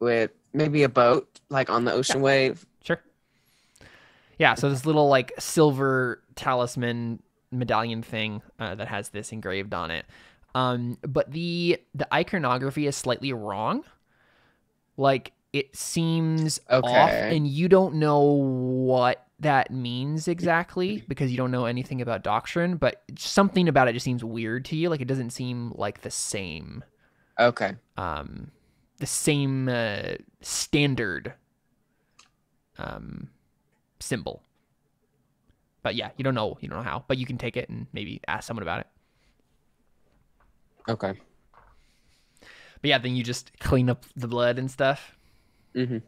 With maybe a boat like on the ocean wave. Sure. Yeah, so this little like silver talisman medallion thing uh, that has this engraved on it. Um, but the the iconography is slightly wrong. Like it seems off, Okay. and you don't know what that means exactly because you don't know anything about doctrine. But something about it just seems weird to you. Like it doesn't seem like the same Okay. um, the same uh, standard um, symbol. But yeah, you don't know you don't know how, but you can take it and maybe ask someone about it. Okay. But yeah, then you just clean up the blood and stuff. Mm-hmm.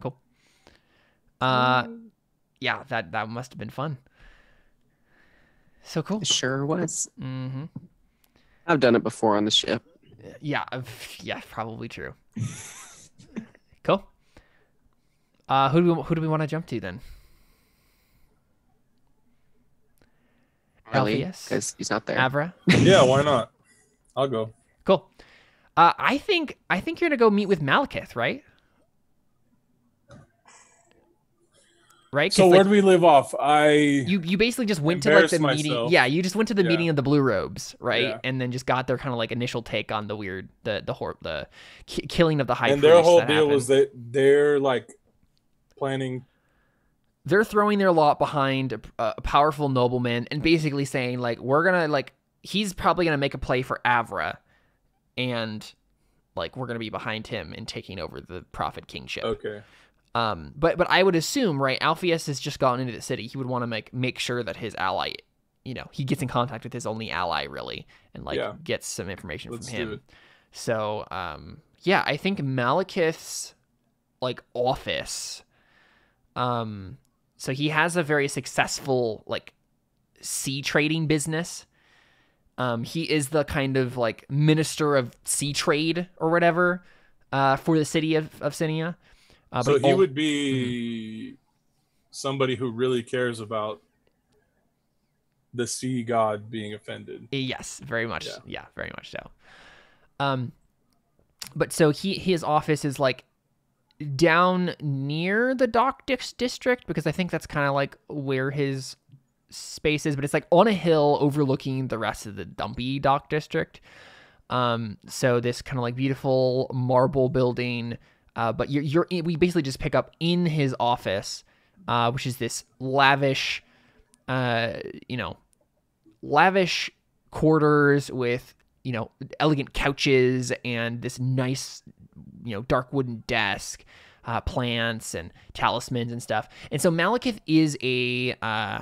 Cool. Uh, yeah, that that must have been fun. So cool. Sure was. Mm-hmm. I've done it before on the ship. Yeah, I've- yeah, probably true. cool. Uh, who do we who do we want to jump to then? Ellie, because he's not there. Avra. Yeah, why not? I'll go. Cool. Uh, I think I think you're gonna go meet with Malakith, right? Right. So like, where do we live off? I you you basically just went to like the Embarrassed meeting. Yeah, you just went to the Yeah. meeting of the Blue Robes, right? Yeah. And then just got their kind of like initial take on the weird the the hor- the ki- killing of the high and their whole that deal was that they're like planning. They're throwing their lot behind a, a powerful nobleman and basically saying like we're gonna like he's probably gonna make a play for Avra, and like we're gonna be behind him in taking over the prophet kingship. Okay. Um, but but I would assume right, Alphaeus has just gotten into the city. He would want to make make sure that his ally, you know, he gets in contact with his only ally really, and like Yeah. gets some information Let's from do him. it. So um, yeah, I think Malakith's like office, um, so he has a very successful like sea trading business. Um, he is the kind of like minister of sea trade or whatever, uh, for the city of of Sinia. Uh, so he would be somebody who really cares about the sea god being offended. Yes, very much. Yeah. Yeah. very much so. Um, but so he his office is like down near the dock dis- district because I think that's kind of like where his space is, but it's like on a hill overlooking the rest of the dumpy dock district. Um, so this kind of like beautiful marble building, uh, but you're you're in, we basically just pick up in his office, uh, which is this lavish, uh, you know, lavish quarters with you know elegant couches and this nice you know dark wooden desk uh, plants and talismans and stuff. And so malakith is a uh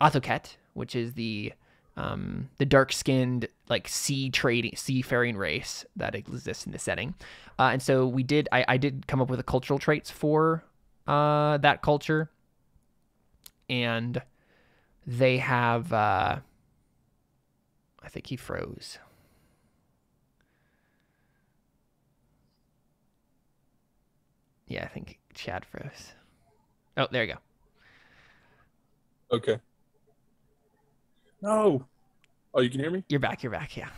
Athoket, which is the um the dark skinned like sea trading seafaring race that exists in the setting. Uh, and so we did I, I did come up with the cultural traits for uh that culture. And they have uh I think he froze. Yeah, I think Chad froze. Oh, there you go. Okay. No. Oh, you can hear me? You're back. You're back. Yeah.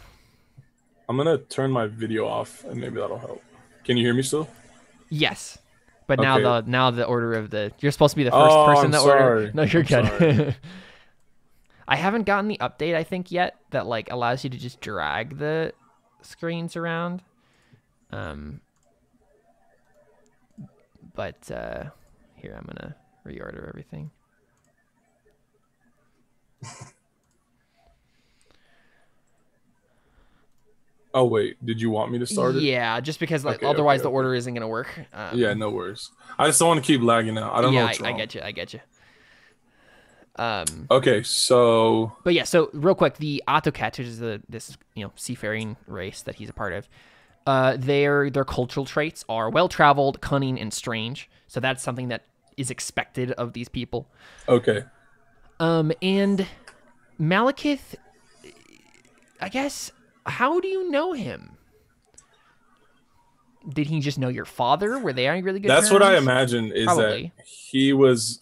I'm gonna turn my video off, and maybe that'll help. Can you hear me still? Yes. But now Okay. the now the order of the you're supposed to be the first Oh, person I'm that order. sorry. No, you're I'm good. I haven't gotten the update I think yet that like allows you to just drag the screens around. Um but uh here I'm going to reorder everything. Oh wait, did you want me to start it? Yeah, just because like Okay, otherwise okay, the okay. order isn't going to work. Um, Yeah, no worries. I just don't want to keep lagging out. I don't yeah, know I, I get you. I get you. Um Okay, so But yeah, so real quick, the Autocat, which is the this you know seafaring race that he's a part of, uh, their their cultural traits are well traveled, cunning, and strange. So that's something that is expected of these people. okay. Um, and Malakith, I guess, how do you know him? Did he just know your father? Were they on really good? That's what I imagine is Probably. that he was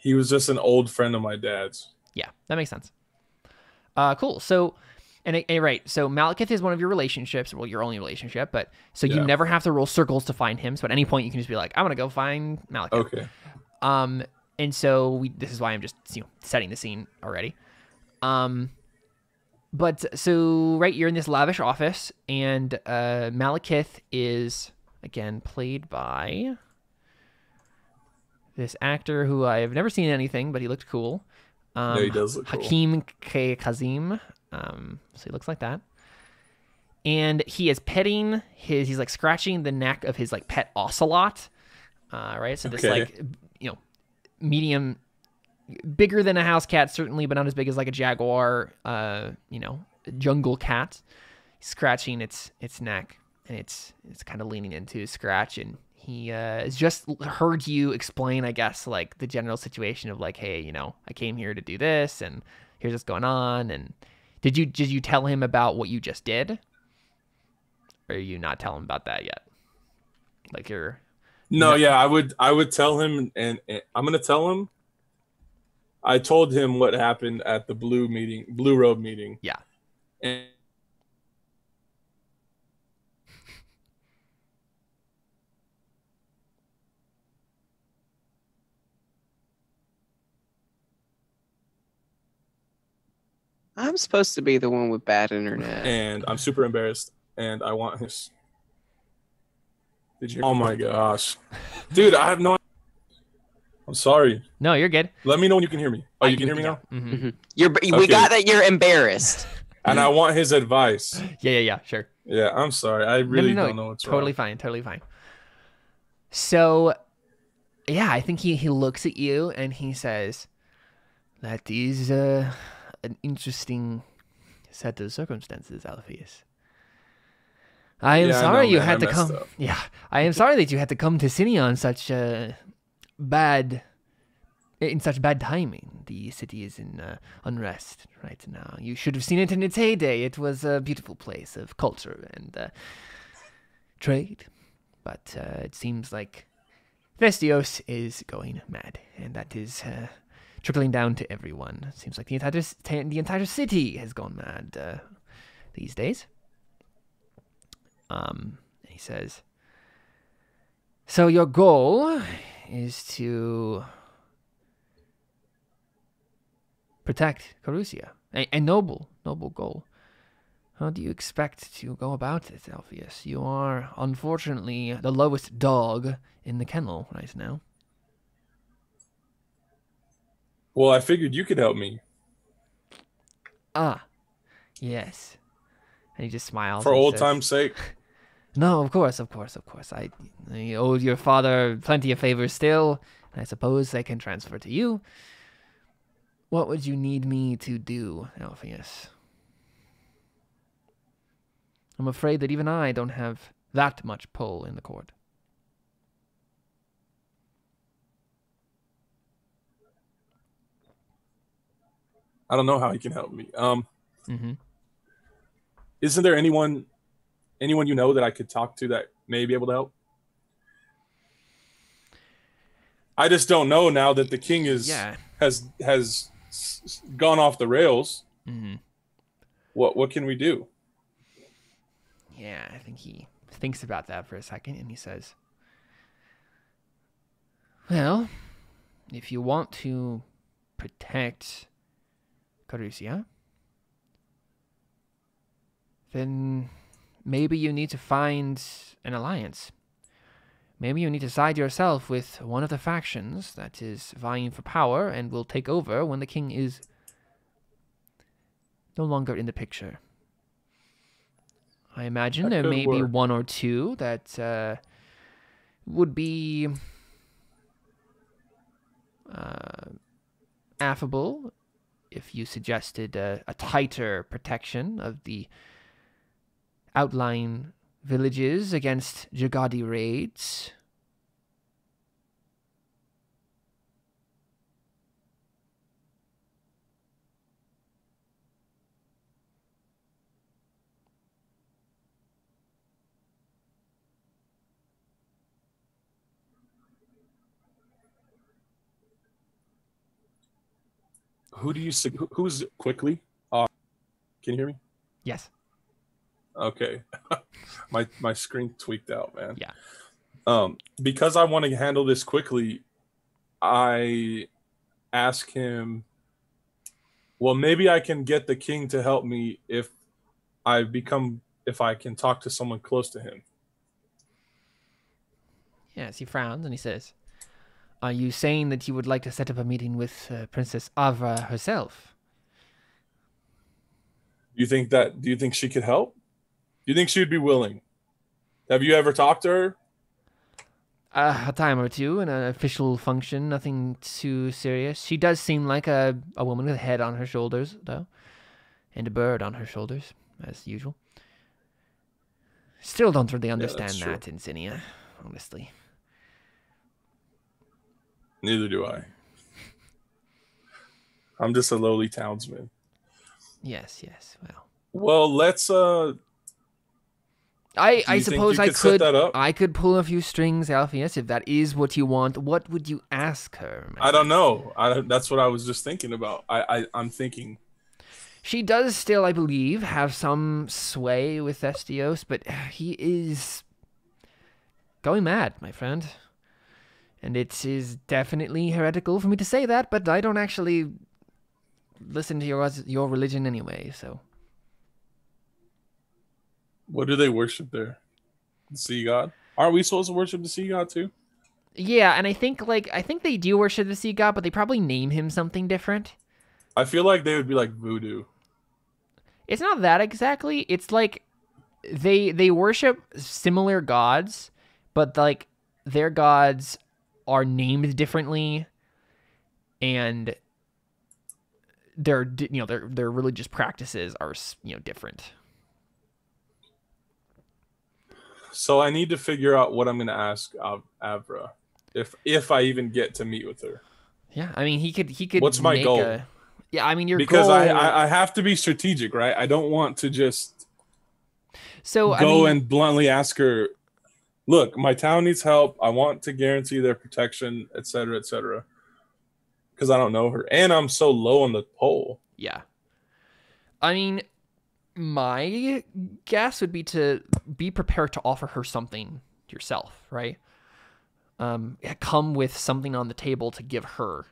he was just an old friend of my dad's. Yeah, that makes sense. Uh, cool. So, and, and right, so Malakith is one of your relationships, well, your only relationship, but so you Yeah. never have to roll circles to find him. So at any point, you can just be like, I'm gonna go find Malakith. Okay. Um, and so we, this is why I'm just you know setting the scene already. Um, but so right, you're in this lavish office, and uh, Malakith is again played by this actor who I have never seen anything, but he looked cool. Um, Yeah, he does look cool. Hakeem Kae-Kazim. Um, so he looks like that. And he is petting his, he's like scratching the neck of his like pet ocelot. Uh, right. So this like, you know, medium, bigger than a house cat, certainly, but not as big as like a jaguar, uh, you know, jungle cat. Scratching its, its neck and it's, it's kind of leaning into his scratch and he uh, has just heard you explain, I guess, like the general situation of like, hey, you know, I came here to do this, and here's what's going on. And did you did you tell him about what you just did, or are you not telling him about that yet? Like you're No, yeah, I would I would tell him and, and I'm gonna tell him I told him what happened at the blue meeting, blue robe meeting. Yeah. And I'm supposed to be the one with bad internet. and I'm super embarrassed, and I want his. Did you? Oh my gosh, dude! I have no. I'm sorry. No, you're good. Let me know when you can hear me. Oh, you can hear me now. hmm You're we Okay. got that you're embarrassed. And I want his advice. Yeah, yeah, yeah. Sure. Yeah, I'm sorry. I really no, no, don't know what's totally wrong. fine. Totally fine. So, yeah, I think he he looks at you and he says, "That is uh, an interesting set of circumstances, Alphaeus. I am Yeah, sorry you man. had I to come. up. Yeah, I am sorry that you had to come to Sinia on such uh, bad, in such bad timing. The city is in uh, unrest right now. You should have seen it in its heyday. It was a beautiful place of culture and uh, trade, but uh, it seems like Thestios is going mad, and that is uh, trickling down to everyone. Seems like the entire the entire city has gone mad uh, these days. Um, he says, "So your goal is to protect Carusia, a, a noble, noble goal." How do you expect to go about it, Alphaeus? You are, unfortunately, the lowest dog in the kennel right now. Well, I figured you could help me Ah, yes. And he just smiles. for old says, time's sake. No, of course, of course, of course. I, I owe your father plenty of favors still, and I suppose I can transfer to you. What would you need me to do, Alphaeus? I'm afraid that even I don't have that much pull in the court. I don't know how he can help me. Um, Mm-hmm. isn't there anyone, anyone you know that I could talk to that may be able to help? I just don't know now that the king is Yeah. has has gone off the rails. Mm-hmm. What what can we do? Yeah, I think he thinks about that for a second and he says, Well, if you want to protect Carusia, then maybe you need to find an alliance. Maybe you need to side yourself with one of the factions that is vying for power and will take over when the king is no longer in the picture. I imagine That there may be one or two that uh, would be uh, affable if you suggested a, a tighter protection of the outlying villages against Jagadi raids. Who do you who's quickly? Uh, can you hear me? Yes. Okay. my my screen tweaked out, man. Yeah. Um, because I want to handle this quickly, I ask him. Well, maybe I can get the king to help me if I become if I can talk to someone close to him. Yes, he frowns and he says, Are you saying that you would like to set up a meeting with uh, Princess Avra herself? You think that? Do you think she could help? Do you think she would be willing? Have you ever talked to her? Uh, a time or two in an official function, nothing too serious. She does seem like a, a woman with a head on her shoulders, though, and a bird on her shoulders, as usual. Still don't really understand true. that in Sinia, honestly. Neither do I. I'm just a lowly townsman. Yes, yes, well. Well, let's uh I, I suppose you I could set that up? I could pull a few strings, Alphaeus, if that is what you want. What would you ask her? I don't know. I, that's what I was just thinking about. I, I I'm thinking. She does still, I believe, have some sway with Thestios, but he is going mad, my friend. And it is definitely heretical for me to say that, but I don't actually listen to your your religion anyway, so What do they worship there? The sea god. Aren't we supposed to worship the sea god too? yeah, and I think like I think they do worship the sea god, but they probably name him something different. I feel like they would be like voodoo. It's not that exactly. It's like they they worship similar gods, but like their gods are named differently and their you know their their religious practices are you know different. So I need to figure out what I'm going to ask Av- Avra, if if I even get to meet with her, Yeah, I mean he could he could What's my make goal? a- yeah, I mean your because goal I, I I have to be strategic, right? I don't want to just so I go mean, and bluntly ask her, "Look, my town needs help. I want to guarantee their protection, et cetera, et cetera." Because I don't know her, and I'm so low on the pole. Yeah. I mean, my guess would be to be prepared to offer her something yourself, right? Um, come with something on the table to give her.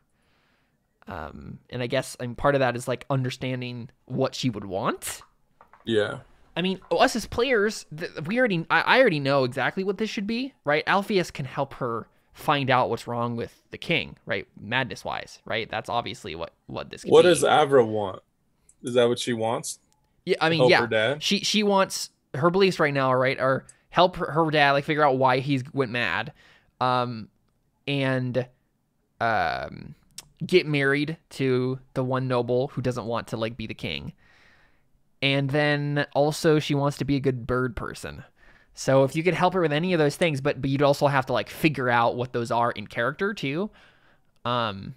Um, and I guess I mean, part of that is like understanding what she would want. Yeah, I mean, us as players, th- we already, I, I already know exactly what this should be, right? Alphaeus can help her find out what's wrong with the king, right? Madness wise, right? That's obviously what what this. What be. does Avra want? Is that what she wants? Yeah, I mean, help yeah. her dad? She she wants her beliefs right now, right? Are help her, her dad like figure out why he's went mad, um, and um, get married to the one noble who doesn't want to like be the king, and then also she wants to be a good bird person. So if you could help her with any of those things, but but you'd also have to like figure out what those are in character too. Um,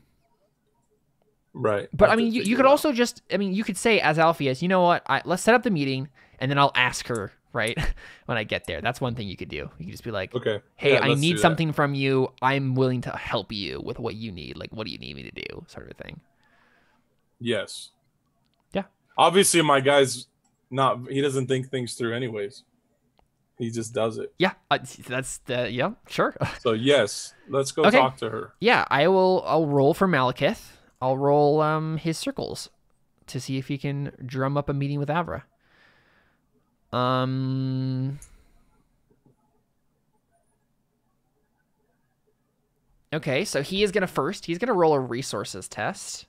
Right. but I mean, you, you could also just, I mean, you could say as Alphaeus, you know what? I, let's set up the meeting, and then I'll ask her, right, when I get there. That's one thing you could do. You could just be like, Okay. hey, Yeah, I need something from you. I'm willing to help you with what you need. Like, what do you need me to do? Sort of a thing. Yes. Obviously, my guy's not. He doesn't think things through, anyways. He just does it. Yeah, uh, that's the, yeah, sure. So yes, let's go Okay. talk to her. yeah, I will, I'll roll for Malakith. I'll roll um his circles to see if he can drum up a meeting with Avra. Um. Okay, so he is gonna first. He's gonna roll a resources test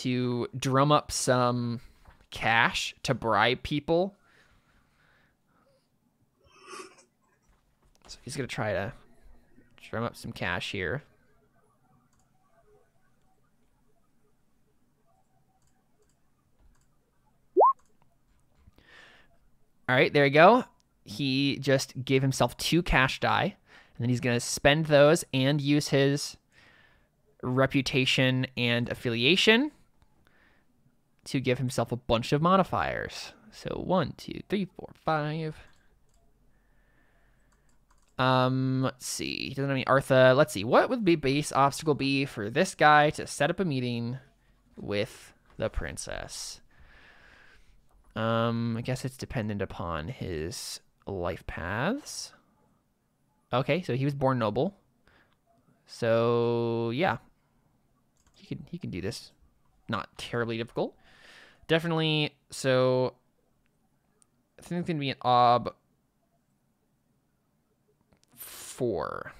to drum up some cash to bribe people. So he's gonna try to drum up some cash here. All right, there you go. He just gave himself two cash die, and then he's going to spend those and use his reputation and affiliation to give himself a bunch of modifiers. So one, two, three, four, five. Um, let's see. He doesn't have any Artha. Let's see. What would the base obstacle be for this guy to set up a meeting with the princess? Um, I guess it's dependent upon his life paths. Okay, so he was born noble. So yeah, he can he can do this. Not terribly difficult. Definitely. So I think it's gonna be an ob four.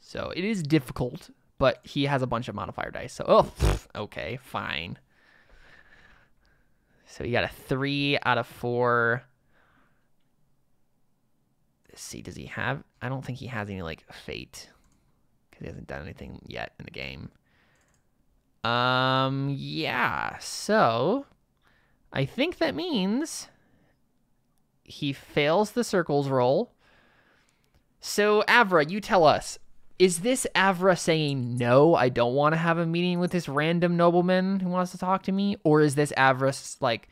So it is difficult, but he has a bunch of modifier dice. So oh, okay, fine. So he got a three out of four. Let's see, does he have? I don't think he has any like fate because he hasn't done anything yet in the game. Um, yeah. So I think that means he fails the circles roll. So Avra, you tell us is this Avra saying no? I don't want to have a meeting with this random nobleman who wants to talk to me, or is this Avra like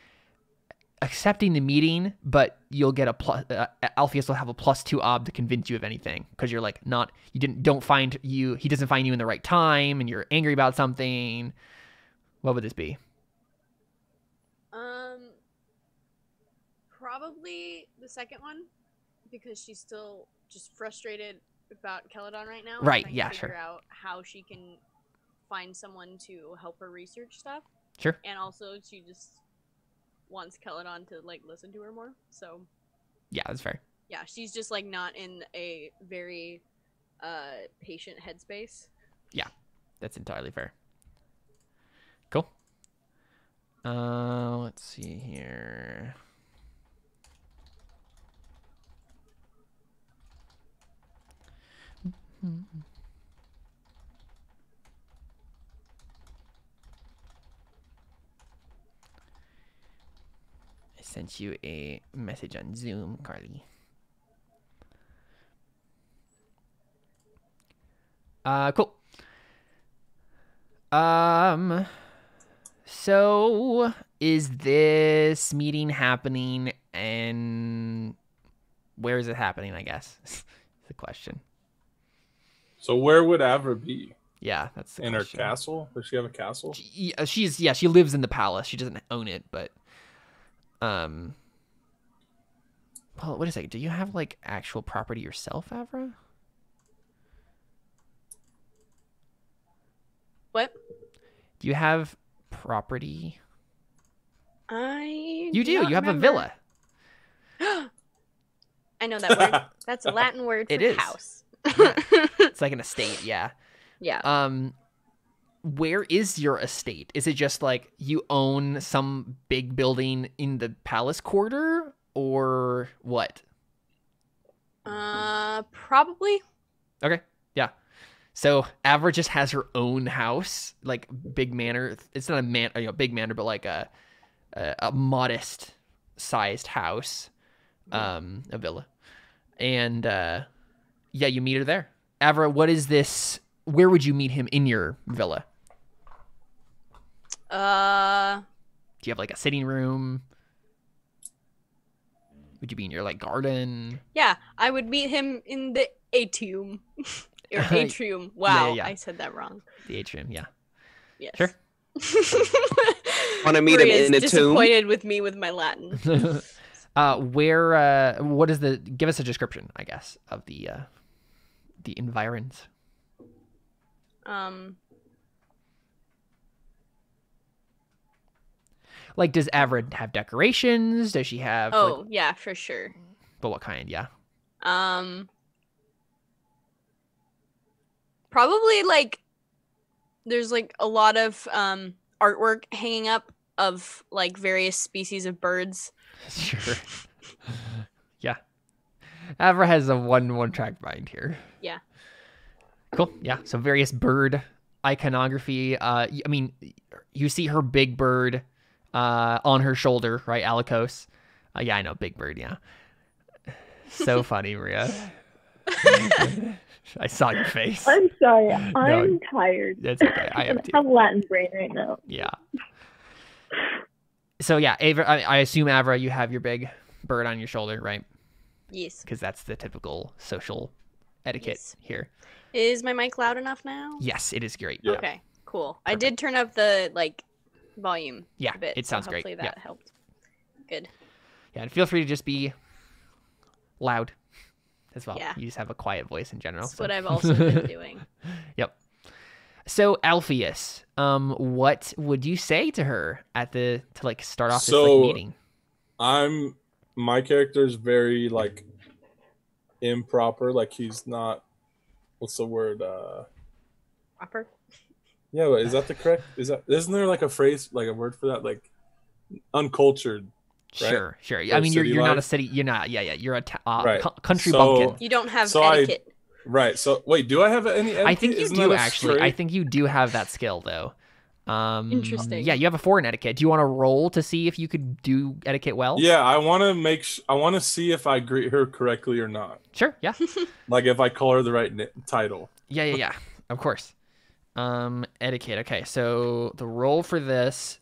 accepting the meeting, but you'll get a plus? Uh, Alphaeus will have a plus two ob to convince you of anything because you're like not you didn't don't find you he doesn't find you in the right time and you're angry about something. What would this be? Um, probably the second one, because she's still just frustrated about Celadon right now. Right, to yeah, figure sure. Out how she can find someone to help her research stuff, Sure. and also she just wants Celadon to like listen to her more. So Yeah, that's fair. yeah, she's just like not in a very uh patient headspace. Yeah. That's entirely fair. Cool. Uh, let's see here. I sent you a message on Zoom, Carly. Uh, cool. Um, so is this meeting happening and where is it happening? I guess is the question. So where would Avra be? Yeah, that's the In her castle? Does she have a castle? She- she's yeah, she lives in the palace. She doesn't own it, but um. Well, wait a second. Do you have like actual property yourself, Avra? What? Do you have property? I You do. You have a villa. I know that word. That's a Latin word for It is. house. It's like an estate. Yeah. yeah. Um, where is your estate? Is it just like you own some big building in the palace quarter, or what? Uh, probably. Okay, yeah. So Avra just has her own house, like big manor. It's not a man, you know, big manor, but like a a, a modest sized house, um, a villa, and uh, yeah, you meet her there. Avra, what is this? Where would you meet him in your villa? Uh, Do you have like a sitting room? Would you be in your like garden? yeah, I would meet him in the atrium. or atrium. Wow, yeah. I said that wrong. The atrium, yeah. Yes. Sure. Wanna meet him Maria's in a tomb? disappointed with me with my Latin. uh, where? Uh, what is the? Give us a description, I guess, of the uh, the environs. Um, Like, does Avra have decorations? Does she have? oh like- yeah, for sure. but what kind? Yeah. Um, probably like there's like a lot of um artwork hanging up of like various species of birds. Sure. yeah. Avra has a one one track mind here. Yeah. Cool. Yeah. So various bird iconography. Uh, I mean, you see her big bird, uh, on her shoulder, right? Alikos. Uh, yeah, I know, big bird. Yeah. So funny, Maria. I saw your face. I'm sorry. I'm tired. That's okay. I am I have Latin brain right now. Yeah. So yeah, Avra, I, I assume Avra, you have your big bird on your shoulder, right? Yes. Because that's the typical social etiquette Yes. here. Is my mic loud enough now? Yes, it is great. Yeah. Okay. Cool. I did turn up the like volume. Yeah, a bit, it so sounds great. Hopefully Yeah. that helped. Good. Yeah, and feel free to just be loud as well. Yeah. You just have a quiet voice in general. That's so- what I've also been doing. Yep. So Alphaeus, um, what would you say to her at the to like start off this So- like meeting? I'm my character is very like improper. Like he's not. What's the word? Uh, Proper. Yeah, but is that the correct? Is that isn't there like a phrase like a word for that? Like uncultured. right? Sure, sure. I mean, you're you're not a city. You're not. Yeah, yeah. You're a uh, Right. co- country So- bumpkin. You don't have So I- etiquette. Right. So wait, do I have any? I think you Isn't do that a actually. I think you do have that skill though. Um, Interesting. Yeah, you have a foreign etiquette. Do you want to roll to see if you could do etiquette well? Yeah, I want to make. Sh- I want to see if I greet her correctly or not. Sure. Yeah. Like if I call her the right ni- title. Yeah, yeah, yeah. of course. Um, etiquette. Okay, so the role for this.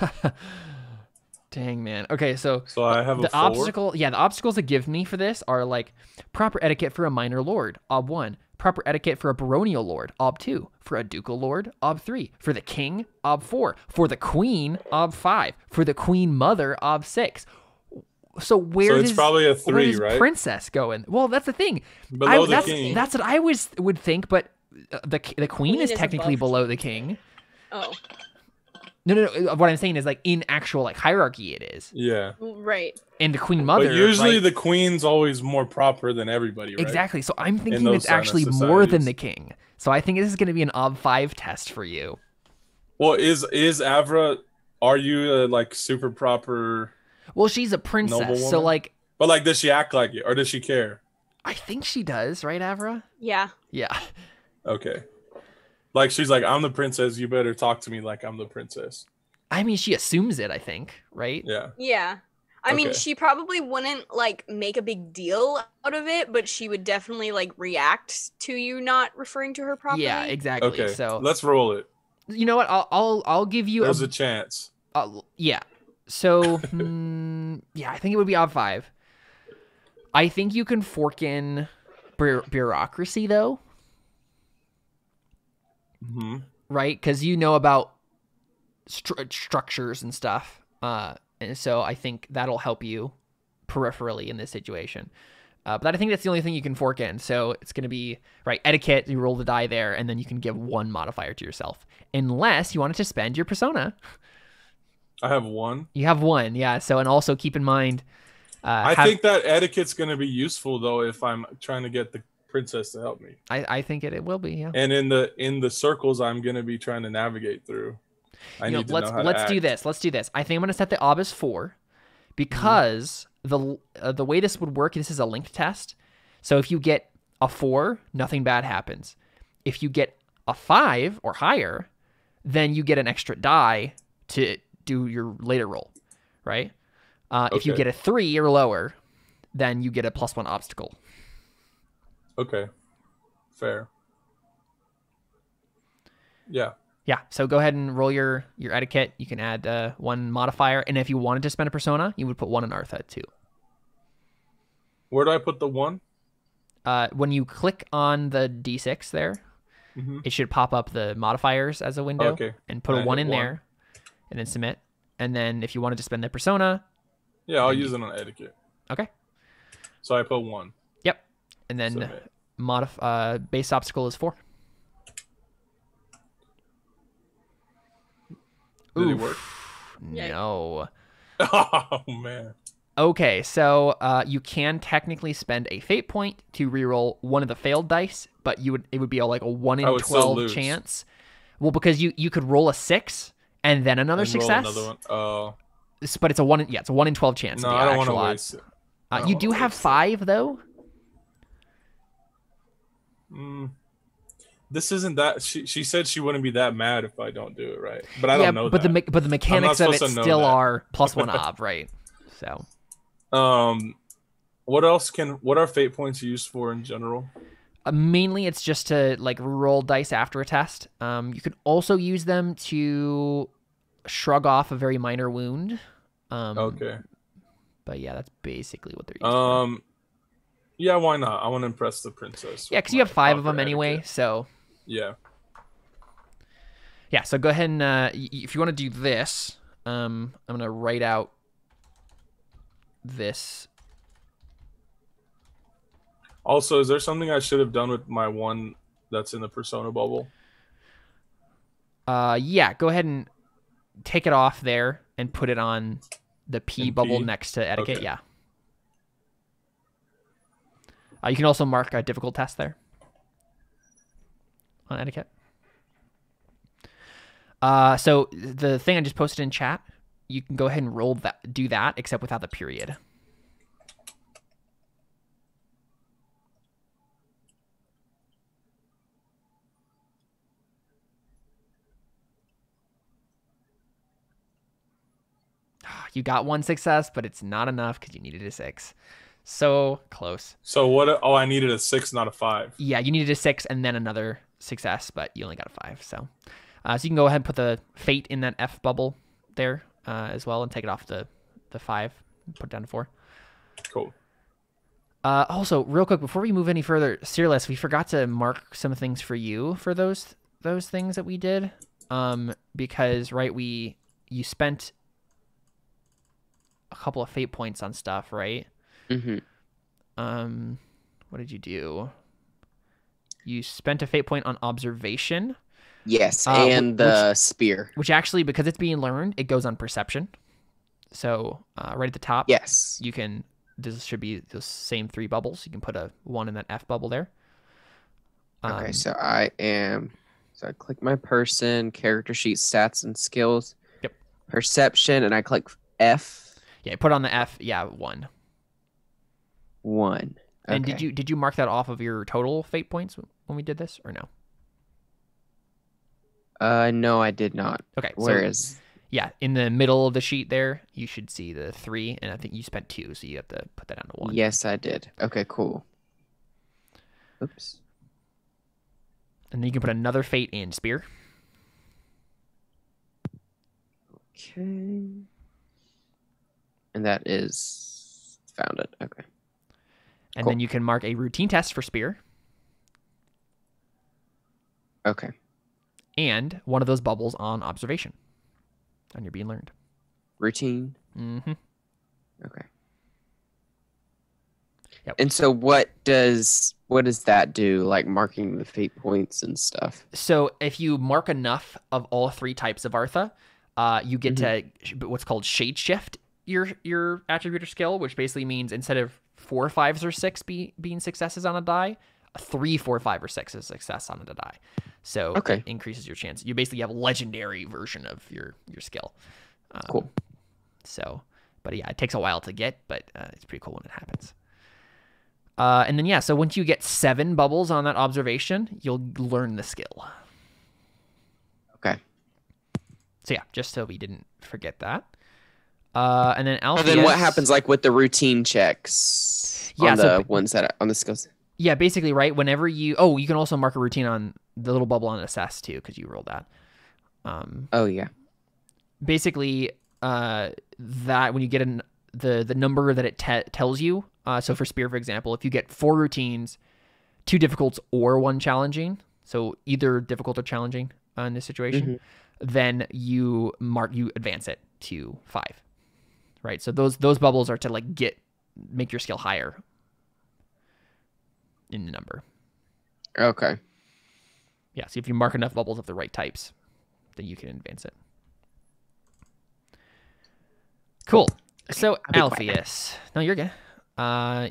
Dang man. Okay, so So I have a the obstacle yeah the obstacles that give me for this are like proper etiquette for a minor lord ob 1 proper etiquette for a baronial lord ob 2 for a ducal lord ob 3 for the king ob 4 for the queen ob 5 for the queen mother ob 6 so where So it's does, probably a where three, does right? princess go in? Well that's the thing. Below I, the that's, king. that's what i was would think but uh, the the queen, Queen is is technically above below the king. Oh, no, no no what i'm saying is like in actual like hierarchy it is yeah. right. and the queen mother but usually right? the queen's always more proper than everybody, right? Exactly. So I'm thinking it's kind of actually more than the king. So I think this is going to be an ob five test for you. Well, is is Avra? Are you uh, like super proper? Well, she's a princess, so like But like, does she act like it, or does she care? I think she does, right, Avra? Yeah. Yeah. Okay. Like she's like, I'm the princess. You better talk to me like I'm the princess. I mean, she assumes it. I think, right? Yeah. Yeah. I mean, Okay. she probably wouldn't like make a big deal out of it, but she would definitely like react to you not referring to her properly. Yeah, exactly. Okay. So let's roll it. you know what? I'll I'll I'll give you There's a, a chance. uh, yeah. So hmm, yeah, I think it would be ob five. I think you can fork in bu- bureaucracy though. Hmm right? Because you know about stru- structures and stuff. Uh, and so I think that'll help you peripherally in this situation. Uh, but I think that's the only thing you can fork in. So it's going to be right etiquette. You roll the die there, and then you can give one modifier to yourself, unless you wanted to spend your persona. I have one. You have one, yeah. So and also keep in mind. Uh, I have- think that etiquette's going to be useful though if I'm trying to get the princess to help me. I, I think it, it will be. Yeah. And in the in the circles I'm going to be trying to navigate through. I You know, need to let's know how to let's do act. this. Let's do this. I think I'm gonna set the ob as four because the uh, the way this would work. This is a linked test. So if you get a four, nothing bad happens. If you get a five or higher, then you get an extra die to do your later roll, right? Uh, If you get a three or lower, then you get a plus one obstacle. Okay. Fair. Yeah. Yeah. So go ahead and roll your your etiquette. You can add uh, one modifier, and if you wanted to spend a persona, you would put one in Artha too. Where do I put the one? uh, when you click on the D6 there, Mhm. it should pop up the modifiers as a window Okay. and put a I one in one. there and then submit. And then if you wanted to spend the persona, Yeah, I'll use it on etiquette. okay. So I put one. Yep. And then Submit. modif- uh, base obstacle is four. Did it work? No. Oh man. Okay, so uh, you can technically spend a fate point to reroll one of the failed dice, but you would it would be a, like a one in I would still twelve chance. Well, because you you could roll a six and then another And success, Another one. Oh but it's a one in, yeah it's a one in twelve chance. no, I don't want to waste it. Uh, you do have waste it. five though. Mm. This isn't that. She she said she wouldn't be that mad if I don't do it right, but I don't know but that. the me- but the mechanics of it supposed to know still that. are plus one ob, right? So um, what else can what are fate points used for in general? uh, mainly it's just to like roll dice after a test. Um, you could also use them to shrug off a very minor wound. Um, Okay. But yeah, that's basically what they're used for. Yeah, why not? I want to impress the princess. Yeah, because you have five of them anyway. So Yeah. yeah, so go ahead and uh, if you want to do this, um, I'm gonna write out this. Also, is there something I should have done with my one that's in the persona bubble? Uh, yeah, go ahead and take it off there and put it on the P bubble next to etiquette. Okay. Yeah. Uh, you can also mark a difficult test there on etiquette. Uh, so the thing I just posted in chat you can go ahead and roll that, do that, except without the period. You got one success, but it's not enough because you needed a six. So close. So what? Oh, I needed a six, not a five. Yeah, you needed a six and then another success, but you only got a five. So, uh, so you can go ahead and put the fate in that F bubble there uh, as well, and take it off the the five, put it down to four. Cool. Uh, also, real quick before we move any further, Cyrillus, we forgot to mark some things for you for those those things that we did, um, because right we you spent a couple of fate points on stuff, right? Hmm Um, what did you do? You spent a fate point on observation, Yes, Uh, and the spear. which actually, because it's being learned, it goes on perception. So uh, right at the top, Yes. you can. This should be the same three bubbles. You can put a one in that F bubble there. Okay, Um, so I am. So I click my person, character sheet, stats, and skills. Yep. Perception, and I click F yeah, put on the F. Yeah, one. One. And did you did you mark that off of your total fate points when we did this or no? Uh, no, I did not. Okay, Where so is? yeah, in the middle of the sheet there, you should see the three, and I think you spent two, so you have to put that down to one. Yes, I did. Okay, cool. Oops. And then you can put another fate in spear. Okay. And that is found it. Okay. And Cool. then you can mark a routine test for spear Okay. and one of those bubbles on observation. And you're being learned. Routine. Mm hmm Okay. Yep. And so what does what does that do? Like marking the fate points and stuff. So if you mark enough of all three types of Artha, uh, you get to what's called shade shift your your attribute or skill, which basically means instead of four, fives, or six be, being successes on a die, a three, four, five, or six is success on the die. So Okay. it increases your chance. You basically have a legendary version of your your skill. Um, Cool. So, but yeah, it takes a while to get, but uh, it's pretty cool when it happens. Uh, and then yeah, so once you get seven bubbles on that observation, you'll learn the skill. Okay. So yeah, just so we didn't forget that. Uh, and then And then what happens like with the routine checks Yeah, on so the ones that are, on the skills? Yeah, basically, right. Whenever you, oh, you can also mark a routine on the little bubble on assess too, because you rolled that. Um, Oh yeah. basically, uh, that when you get an, the the number that it te- tells you. Uh, so for spear, for example, if you get four routines, two difficults or one challenging, so either difficult or challenging uh, in this situation, then you mark you advance it to five. Right. So those those bubbles are to like get make your skill higher in the number. Okay. Yeah, so if you mark enough bubbles of the right types, then you can advance it. Cool. So. Alphaeus, no, you're good. Uh,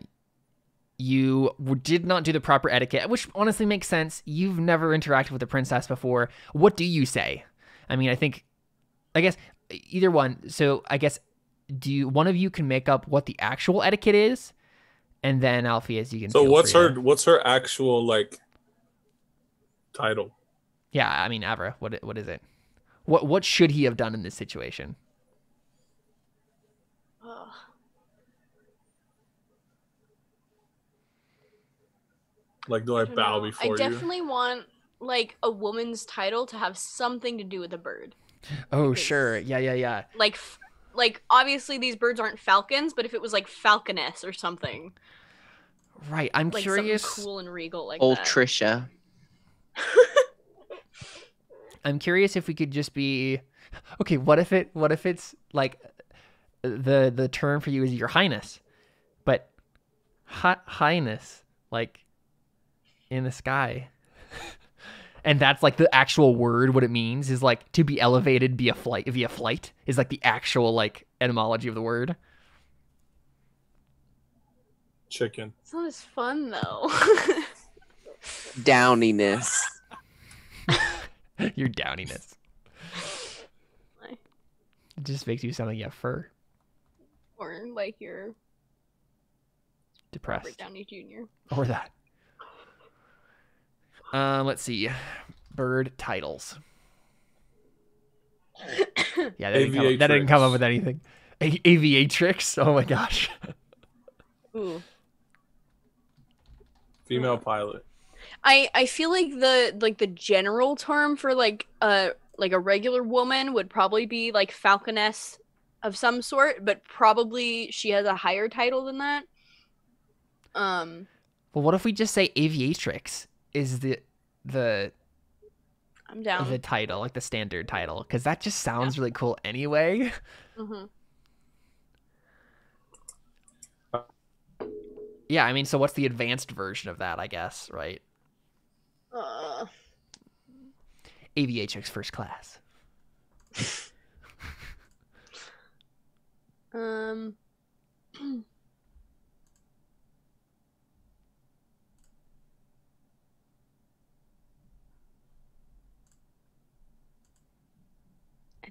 you did not do the proper etiquette, which honestly makes sense. You've never interacted with a princess before. What do you say? I mean, I think, I guess either one. So I guess do you one of you can make up what the actual etiquette is, and then Alfie, as you can. So feel what's her to- what's her actual like title? Yeah, I mean, Avra, what what is it? What what should he have done in this situation? Ugh. Like do I, I bow know. before I you? definitely want like a woman's title to have something to do with a bird. Oh, sure. Yeah, yeah, yeah. Like, f- like obviously these birds aren't falcons, but if it was like falconess or something, Right. I'm like curious. something cool and regal like Old that. Trisha. I'm curious if we could just be Okay, what if it what if it's like the the term for you is your highness. But hi- highness like in the sky. And that's like the actual word what it means is like to be elevated via flight via flight is like the actual like etymology of the word. Chicken. It's not as fun though. Downiness. your downiness. It just makes you sound like you have fur. Or like you're Depressed. Robert Downey Jr. Or that. Um, let's see. Bird titles. Yeah, that, didn't come, up- that didn't come up with anything. A- aviatrix. Oh my gosh. Ooh. Female pilot. I I feel like the like the general term for like a like a regular woman would probably be like falconess of some sort, but probably she has a higher title than that. Um, Well, what if we just say aviatrix is the the I'm down. the title, like the standard title, because that just sounds really cool anyway. hmm Yeah, I mean, so what's the advanced version of that? I guess, right? Uh, Aviatrix first class. um.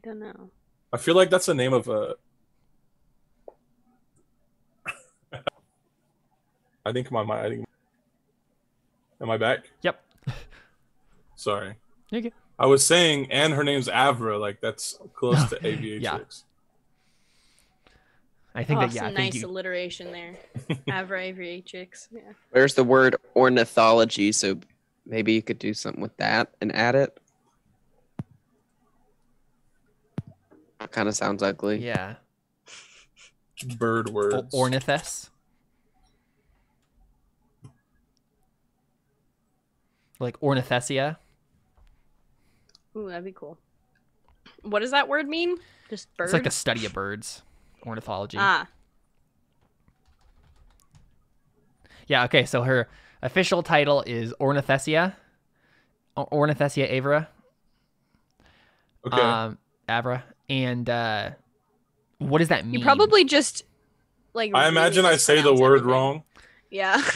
don't know. I feel like that's the name of a. I think my mind. I think. Am I back? Yep. Sorry. You're. I was saying, and her name's Avra. Like that's close to aviatrix. Oh, yeah. I think oh, that yeah, some I nice you, alliteration there. Avra aviatrix. Yeah. Where's the word ornithology? So maybe you could do something with that and add it. Kind of sounds ugly. yeah. Bird O- words. ornithes. Like ornithesia. Ooh, that'd be cool. What does that word mean? Just bird. It's like the study of birds. Ornithology. ah. Yeah, okay, so her official title is Ornithesia. O- Ornithesia avra. Okay. Um Avra. And uh what does that mean? You probably just like. I really imagine I say the word everything. wrong. Yeah.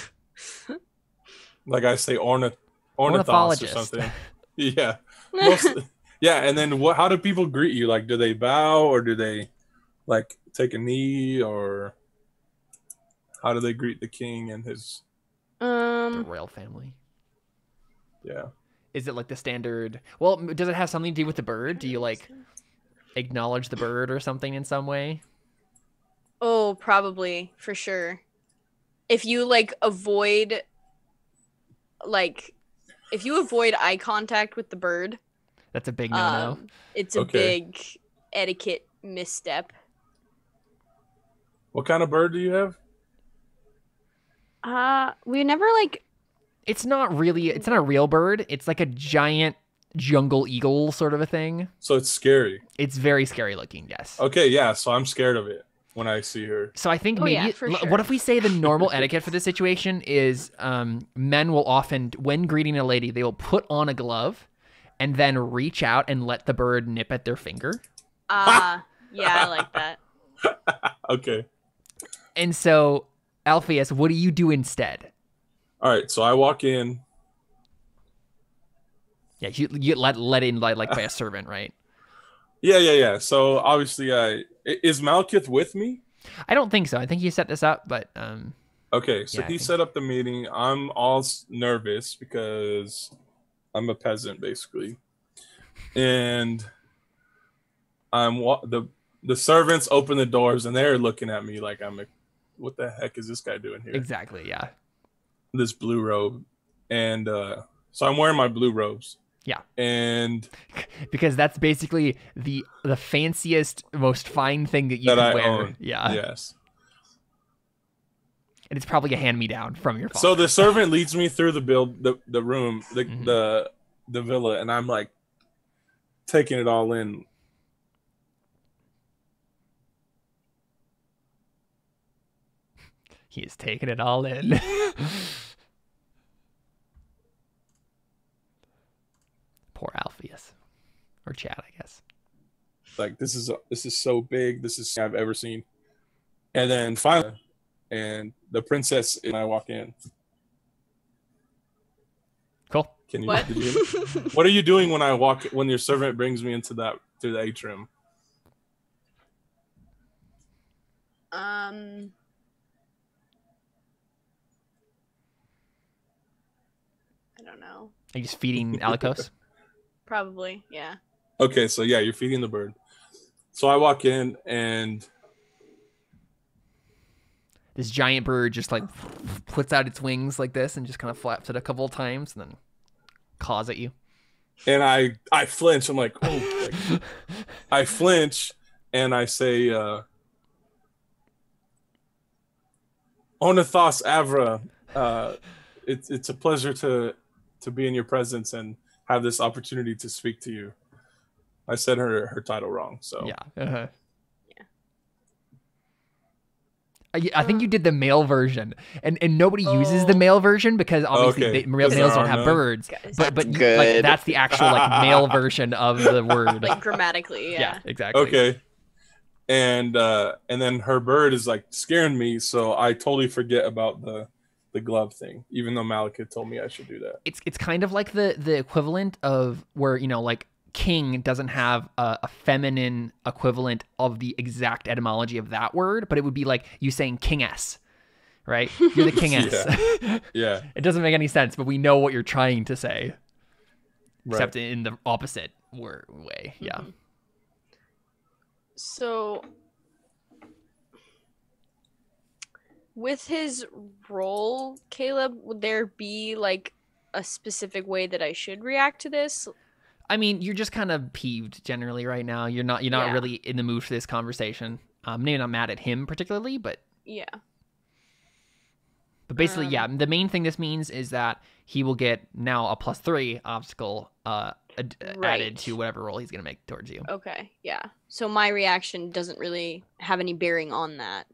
Like I say ornith ornithos or something. Yeah. Most, yeah, and then what? How do people greet you? Like, do they bow or do they like take a knee or how do they greet the king and his? the um. royal family. Yeah. Is it like the standard? Well, does it have something to do with the bird? Do you like acknowledge the bird or something in some way? Oh, probably for sure. If you like avoid, like, if you avoid eye contact with the bird, That's a big no-no. um, it's a Okay. big etiquette misstep. What kind of bird do you have? Uh, we never like. it's not really. It's not a real bird. It's like a giant jungle eagle sort of a thing. So it's scary. It's very scary looking. Yes. Okay, yeah. So I'm scared of it when I see her. So I think Oh, maybe yeah, for l- sure. what if we say the normal etiquette for this situation is um, men will often, when greeting a lady, they will put on a glove and then reach out and let the bird nip at their finger. Ah, yeah, I like that. Okay. And so, Alphaeus, what do you do instead? All right. So I walk in. Yeah, you, you let let in like, like by a servant, right? Yeah, yeah, yeah. So obviously, I i- is Malakith with me? I don't think so. I think he set this up, but um, Okay, so Yeah, he set up the meeting. I'm all nervous because I'm a peasant, basically, and I'm wa- the the servants open the doors and they're looking at me like I'm a, what the heck is this guy doing here? exactly, yeah, This blue robe, and uh, so I'm wearing my blue robes. Yeah. and because that's basically the the fanciest, most fine thing that you That can I wear. own. Yeah, yes. and it's probably a hand me down from your father. So the servant leads me through the build the the room the Mhm. the the villa, and I'm like taking it all in. he is taking it all in. Poor Alphaeus, or Chad, I guess. like this is this is so big this is i've ever seen and then finally and the princess and i walk in Cool. can you, What? you- what are you doing when i walk when your servant brings me into that through the atrium Um. I don't know. Are you just feeding Alikos? Probably, yeah. Okay, so yeah, you're feeding the bird. So I walk in and this giant bird just like puts out its wings like this and just kind of flaps it a couple of times and then caws at you. and I I flinch. I'm like, oh, like, I flinch and I say, uh, Onathos Avra, uh, it's it's a pleasure to to be in your presence and have this opportunity to speak to you. I said her her title wrong, so Yeah. Uh-huh. Yeah. I, I think you did the male version, and and nobody uses the Oh. male version because obviously Okay, they, male- males don't have none. birds. Guys, But but That's you- like that's the actual like male version of the word. like grammatically, yeah. yeah. exactly. okay. And uh, and then her bird is like scaring me, so I totally forget about the the glove thing, even though Malakith told me I should do that. It's it's kind of like the the equivalent of where you know like king doesn't have a, a feminine equivalent of the exact etymology of that word, but it would be like you saying kingess, right? You're the kingess. Yeah, it doesn't make any sense, but we know what you're trying to say, right. except in the opposite word way. Yeah. Mhm. So with his role, Caleb, would there be like a specific way that I should react to this? I mean, you're just kind of peeved generally right now. You're not you're not Yeah. really in the mood for this conversation. Um, maybe not mad at him particularly, but Yeah. but basically, Um, yeah. The main thing this means is that he will get now a plus three obstacle uh ad- added to whatever roll he's gonna make towards you. Okay. Yeah. So my reaction doesn't really have any bearing on that.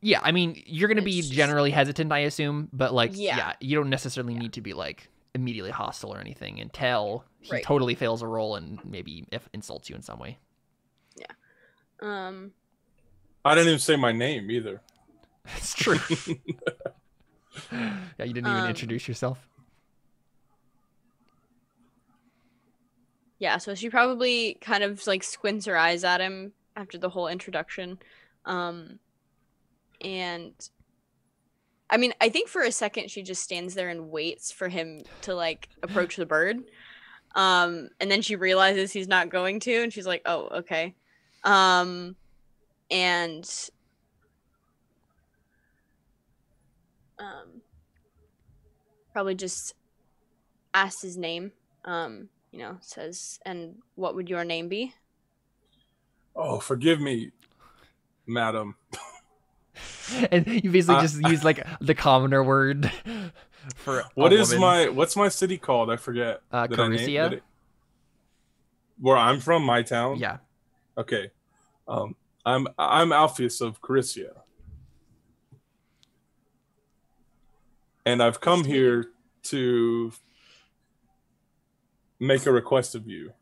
Yeah, I mean, you're gonna be just- generally hesitant, I assume, but like, yeah, Yeah. you don't necessarily need to be like immediately hostile or anything until he Right. totally fails a roll and maybe if insults you in some way. Yeah. Um. I didn't even say my name either. It's true. yeah, you didn't even Um, introduce yourself. Yeah. So she probably kind of like squints her eyes at him after the whole introduction. Um. And. I mean, I think for a second she just stands there and waits for him to like approach the bird. Um, and then she realizes he's not going to, and she's like, "Oh, okay." Um, and um, probably just asks his name. Um, you know, says, "And what would your name be?" Oh, forgive me, madam. and you basically Uh, just use like the commoner word for What a is woman. my what's my city called? I forget. uh, Did I name- Carusia? it- Where I'm from, my town. Yeah, Okay. Um, I'm I'm Alphaeus of Carisia, and I've come here to make a request of you.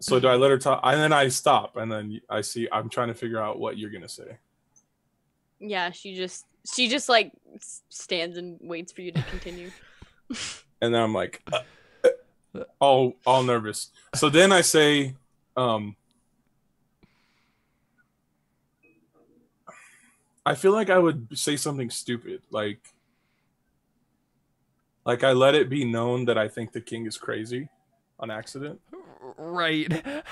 So do I let her talk? And then I stop, and then I see I'm trying to figure out what you're gonna say. Yeah, she just she just like stands and waits for you to continue. and then I'm like, uh, uh, all all nervous. So then I say, um, I feel like I would say something stupid, like, like I let it be known that I think the king is crazy, on accident. right.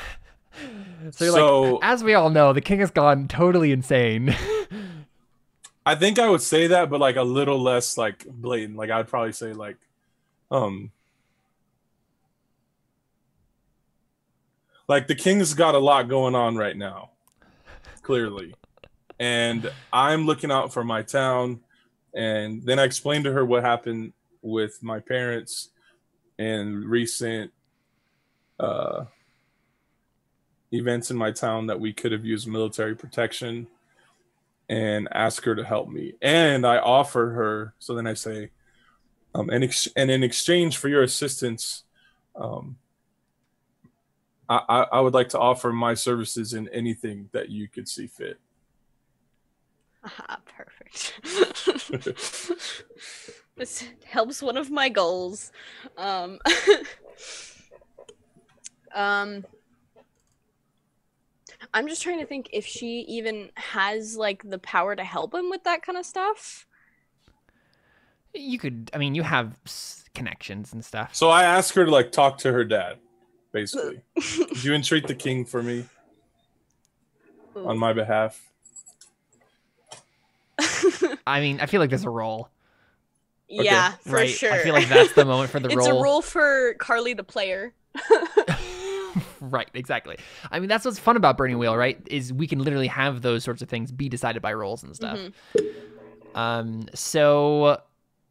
So, you're So- like, as we all know, the king has gone totally insane. I think I would say that, but like a little less like blatant. Like I'd probably say like, um, like the king's got a lot going on right now, clearly, and I'm looking out for my town. And then I explained to her what happened with my parents and recent uh, events in my town that we could have used military protection and ask her to help me. And I offer her, so then I say, um, and, ex- and in exchange for your assistance, um, I, I, would like to offer my services in anything that you could see fit. Aha, perfect. this helps one of my goals. Um, um, I'm just trying to think if she even has like the power to help him with that kind of stuff. You could. I mean, you have connections and stuff. So I asked her to like talk to her dad, basically. Could you entreat the king for me on my behalf? I mean, I feel like there's a roll, yeah, for right? sure. I feel like that's the moment for the it's role. a roll for Carly the player. right, exactly. I mean, that's what's fun about Burning Wheel, right? Is we can literally have those sorts of things be decided by rolls and stuff. Mhm. Um, so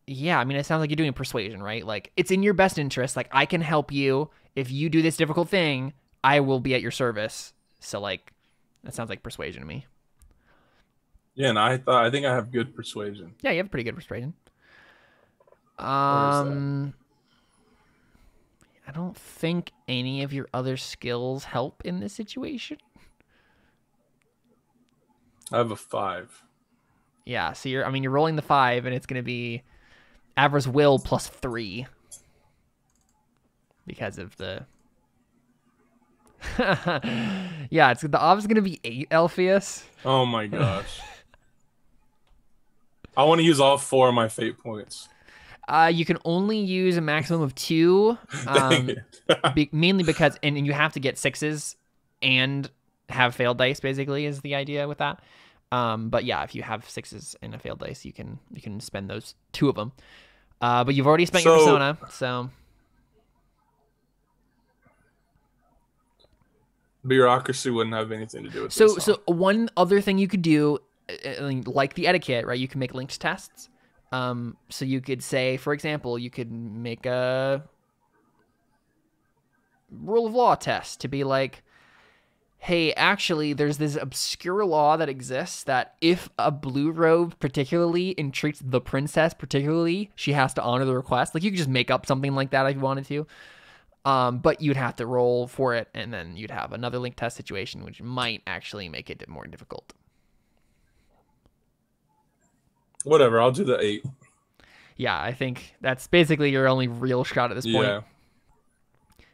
yeah, I mean, it sounds like you're doing persuasion, right? Like it's in your best interest. Like I can help you if you do this difficult thing. I will be at your service. So like, that sounds like persuasion to me. Yeah, and I thought I think I have good persuasion. Yeah, you have pretty good persuasion. is that? Um, I don't think any of your other skills help in this situation. I have a five. Yeah, so you're I mean you're rolling the five and it's gonna be Avra's will plus three. Because of the Yeah, it's the ob's gonna be eight Alphaeus. Oh my gosh. I want to use all four of my fate points. Uh you can only use a maximum of two. Um be, mainly because and, and you have to get sixes and have failed dice basically is the idea with that. Um but yeah, if you have sixes and a failed dice, you can you can spend those two of them. Uh but you've already spent your persona, so Bureaucracy wouldn't have anything to do with So, this. so one other thing you could do, uh, uh, like the etiquette, right? You can make linked tests. Um, so you could say, for example, you could make a rule of law test to be like, hey, actually, there's this obscure law that exists that if a blue robe particularly entreats the princess particularly, she has to honor the request. Like you could just make up something like that if you wanted to. Um, but you'd have to roll for it, and then you'd have another link test situation, which might actually make it more difficult. Whatever, I'll do the eight. Yeah, I think that's basically your only real shot at this point. Yeah.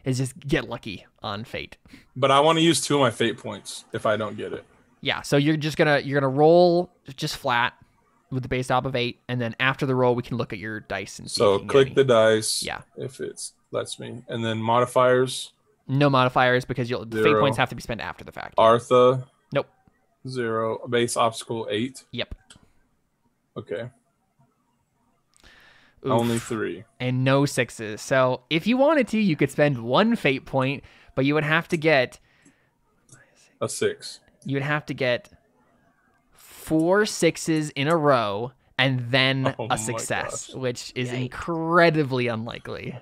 Is just get lucky on fate. But I want to use two of my fate points if I don't get it. Yeah, so you're just gonna you're gonna roll just flat with the base top of eight, and then after the roll, we can look at your dice and see. So you can get click any- the dice. Yeah. If it's lets me. And then modifiers, no modifiers because you'll the fate points have to be spent after the fact. Artha. Nope. Zero. Base obstacle eight. Yep. Okay. Oof. Only three. and no sixes. So if you wanted to, you could spend one fate point, but you would have to get A six. you would have to get four sixes in a row and then Oh a success, which is Yikes. incredibly unlikely.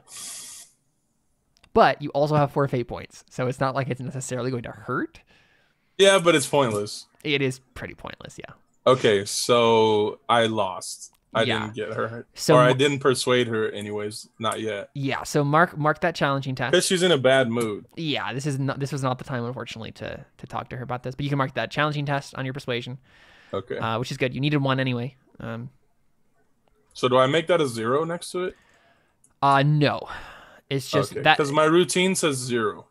But you also have four fate points, so it's not like it's necessarily going to hurt. Yeah, but it's pointless. It is pretty pointless, yeah. Okay, so I lost. I Yeah. didn't get her. So or I didn't persuade her anyways. Not yet. Yeah, so mark mark that challenging test. Because she's in a bad mood. yeah, this is not this was not the time, unfortunately, to to talk to her about this. But you can mark that challenging test on your persuasion, Okay. uh, which is good. You needed one anyway. Um, so do I make that a zero next to it? uh, no, it's just okay. that. Because my routine says zero.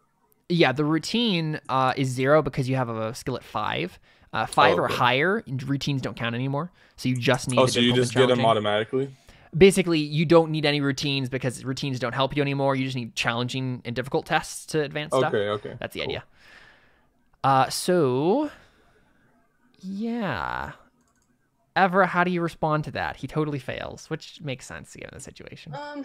Yeah, the routine uh, is zero because you have a skill at five. Uh, five or okay. higher, routines don't count anymore. So you just need. Oh, the so you just get them automatically? Basically, you don't need any routines because routines don't help you anymore. You just need challenging and difficult tests to advance stuff. Okay, okay. That's the cool. idea. Uh, so yeah, Evra, how do you respond to that? He totally fails, which makes sense given the situation. Um,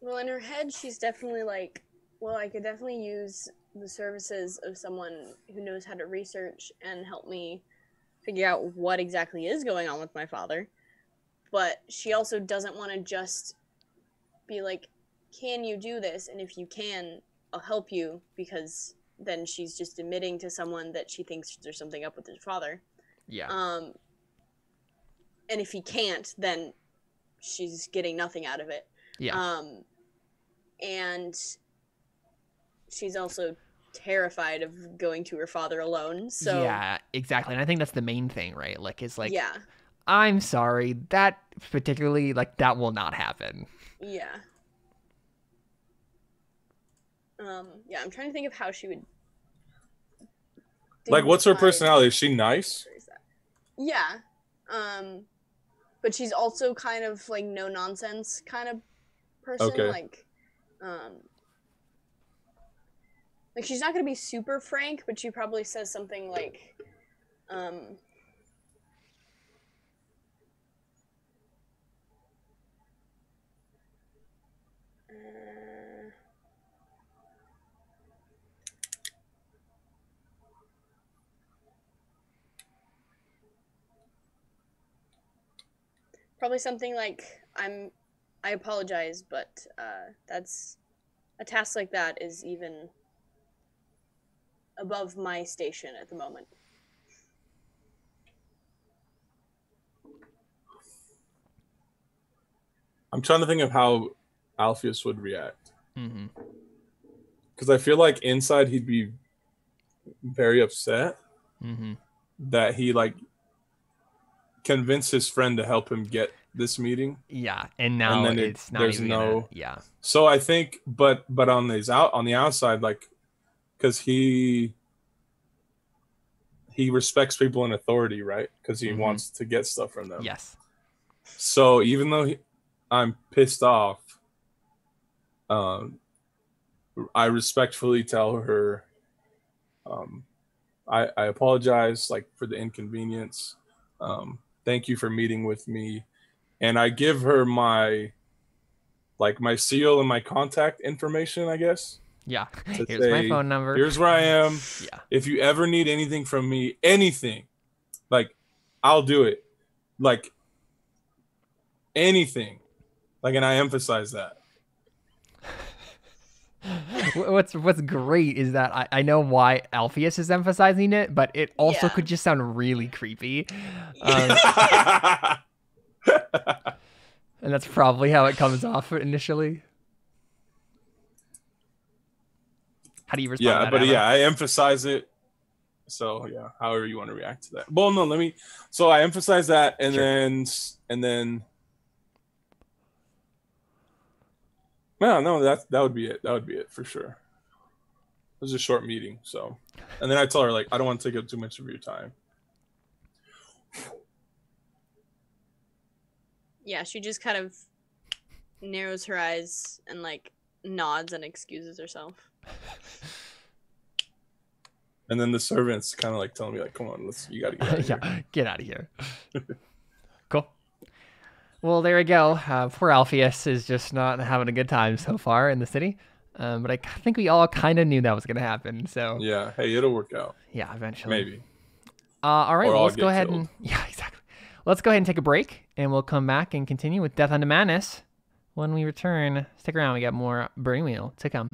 well, in her head, she's definitely like, well, I could definitely use the services of someone who knows how to research and help me figure out what exactly is going on with my father. But she also doesn't want to just be like, can you do this? And if you can, I'll help you because then she's just admitting to someone that she thinks there's something up with his father. Yeah. Um, and if he can't, then she's getting nothing out of it. Yeah. Um, and she's also terrified of going to her father alone. So yeah, exactly. And I think that's the main thing, right? Like, it's like, yeah, I'm sorry, that particularly, like, that will not happen. yeah. Um, yeah, I'm trying to think of how she would Like, what's her personality? Is she nice? Yeah. Um but she's also kind of like no nonsense kind of person Okay. like um like she's not going to be super frank, but she probably says something like um uh, probably something like i'm i apologize but uh that's a task like that is even above my station at the moment I'm trying to think of how Alphaeus would react. Because I feel like inside he'd be very upset hmm that he like convinced his friend to help him get this meeting. Yeah, and now then it- not there's even gonna- no- yeah. So I think, but but on his out on the outside, like, because he he respects people in authority, right? Because he Mhm. wants to get stuff from them. Yes. So even though he, I'm pissed off, um, I respectfully tell her, um, I, I apologize like for the inconvenience. Um, thank you for meeting with me, and I give her my, like my seal and my contact information. I guess Yeah. To Here's my phone number. here's where I am. yeah. If you ever need anything from me, anything, like I'll do it. Like anything. Like and I emphasize that. What's what's great is that I, I know why Alphaeus is emphasizing it, but it also Yeah. could just sound really creepy. Um, and that's probably how it comes off initially. How do you respond? to yeah, that, but Emma? yeah, I emphasize it. So yeah, however you want to react to that. Well, no, let me. So I emphasize that, and Sure. then and then. No, no, that that would be it. That would be it for sure. It was a short meeting, so, and then I tell her like I don't want to take up too much of your time. yeah she just kind of narrows her eyes and like nods and excuses herself And then the servants kind of like telling me like, "Come on, let's you got to get out of here." get out of here. cool. Well, there we go. Uh, poor Alphaeus is just not having a good time so far in the city. Um, but I think we all kind of knew that was going to happen. So yeah, Yeah, hey, it'll work out. Yeah, eventually. Maybe. Uh, all right, well, let's go ahead killed. and yeah, exactly. Let's go ahead and take a break, and we'll come back and continue with Death Unto Madness when we return. Stick around; we got more Burning Wheel to come.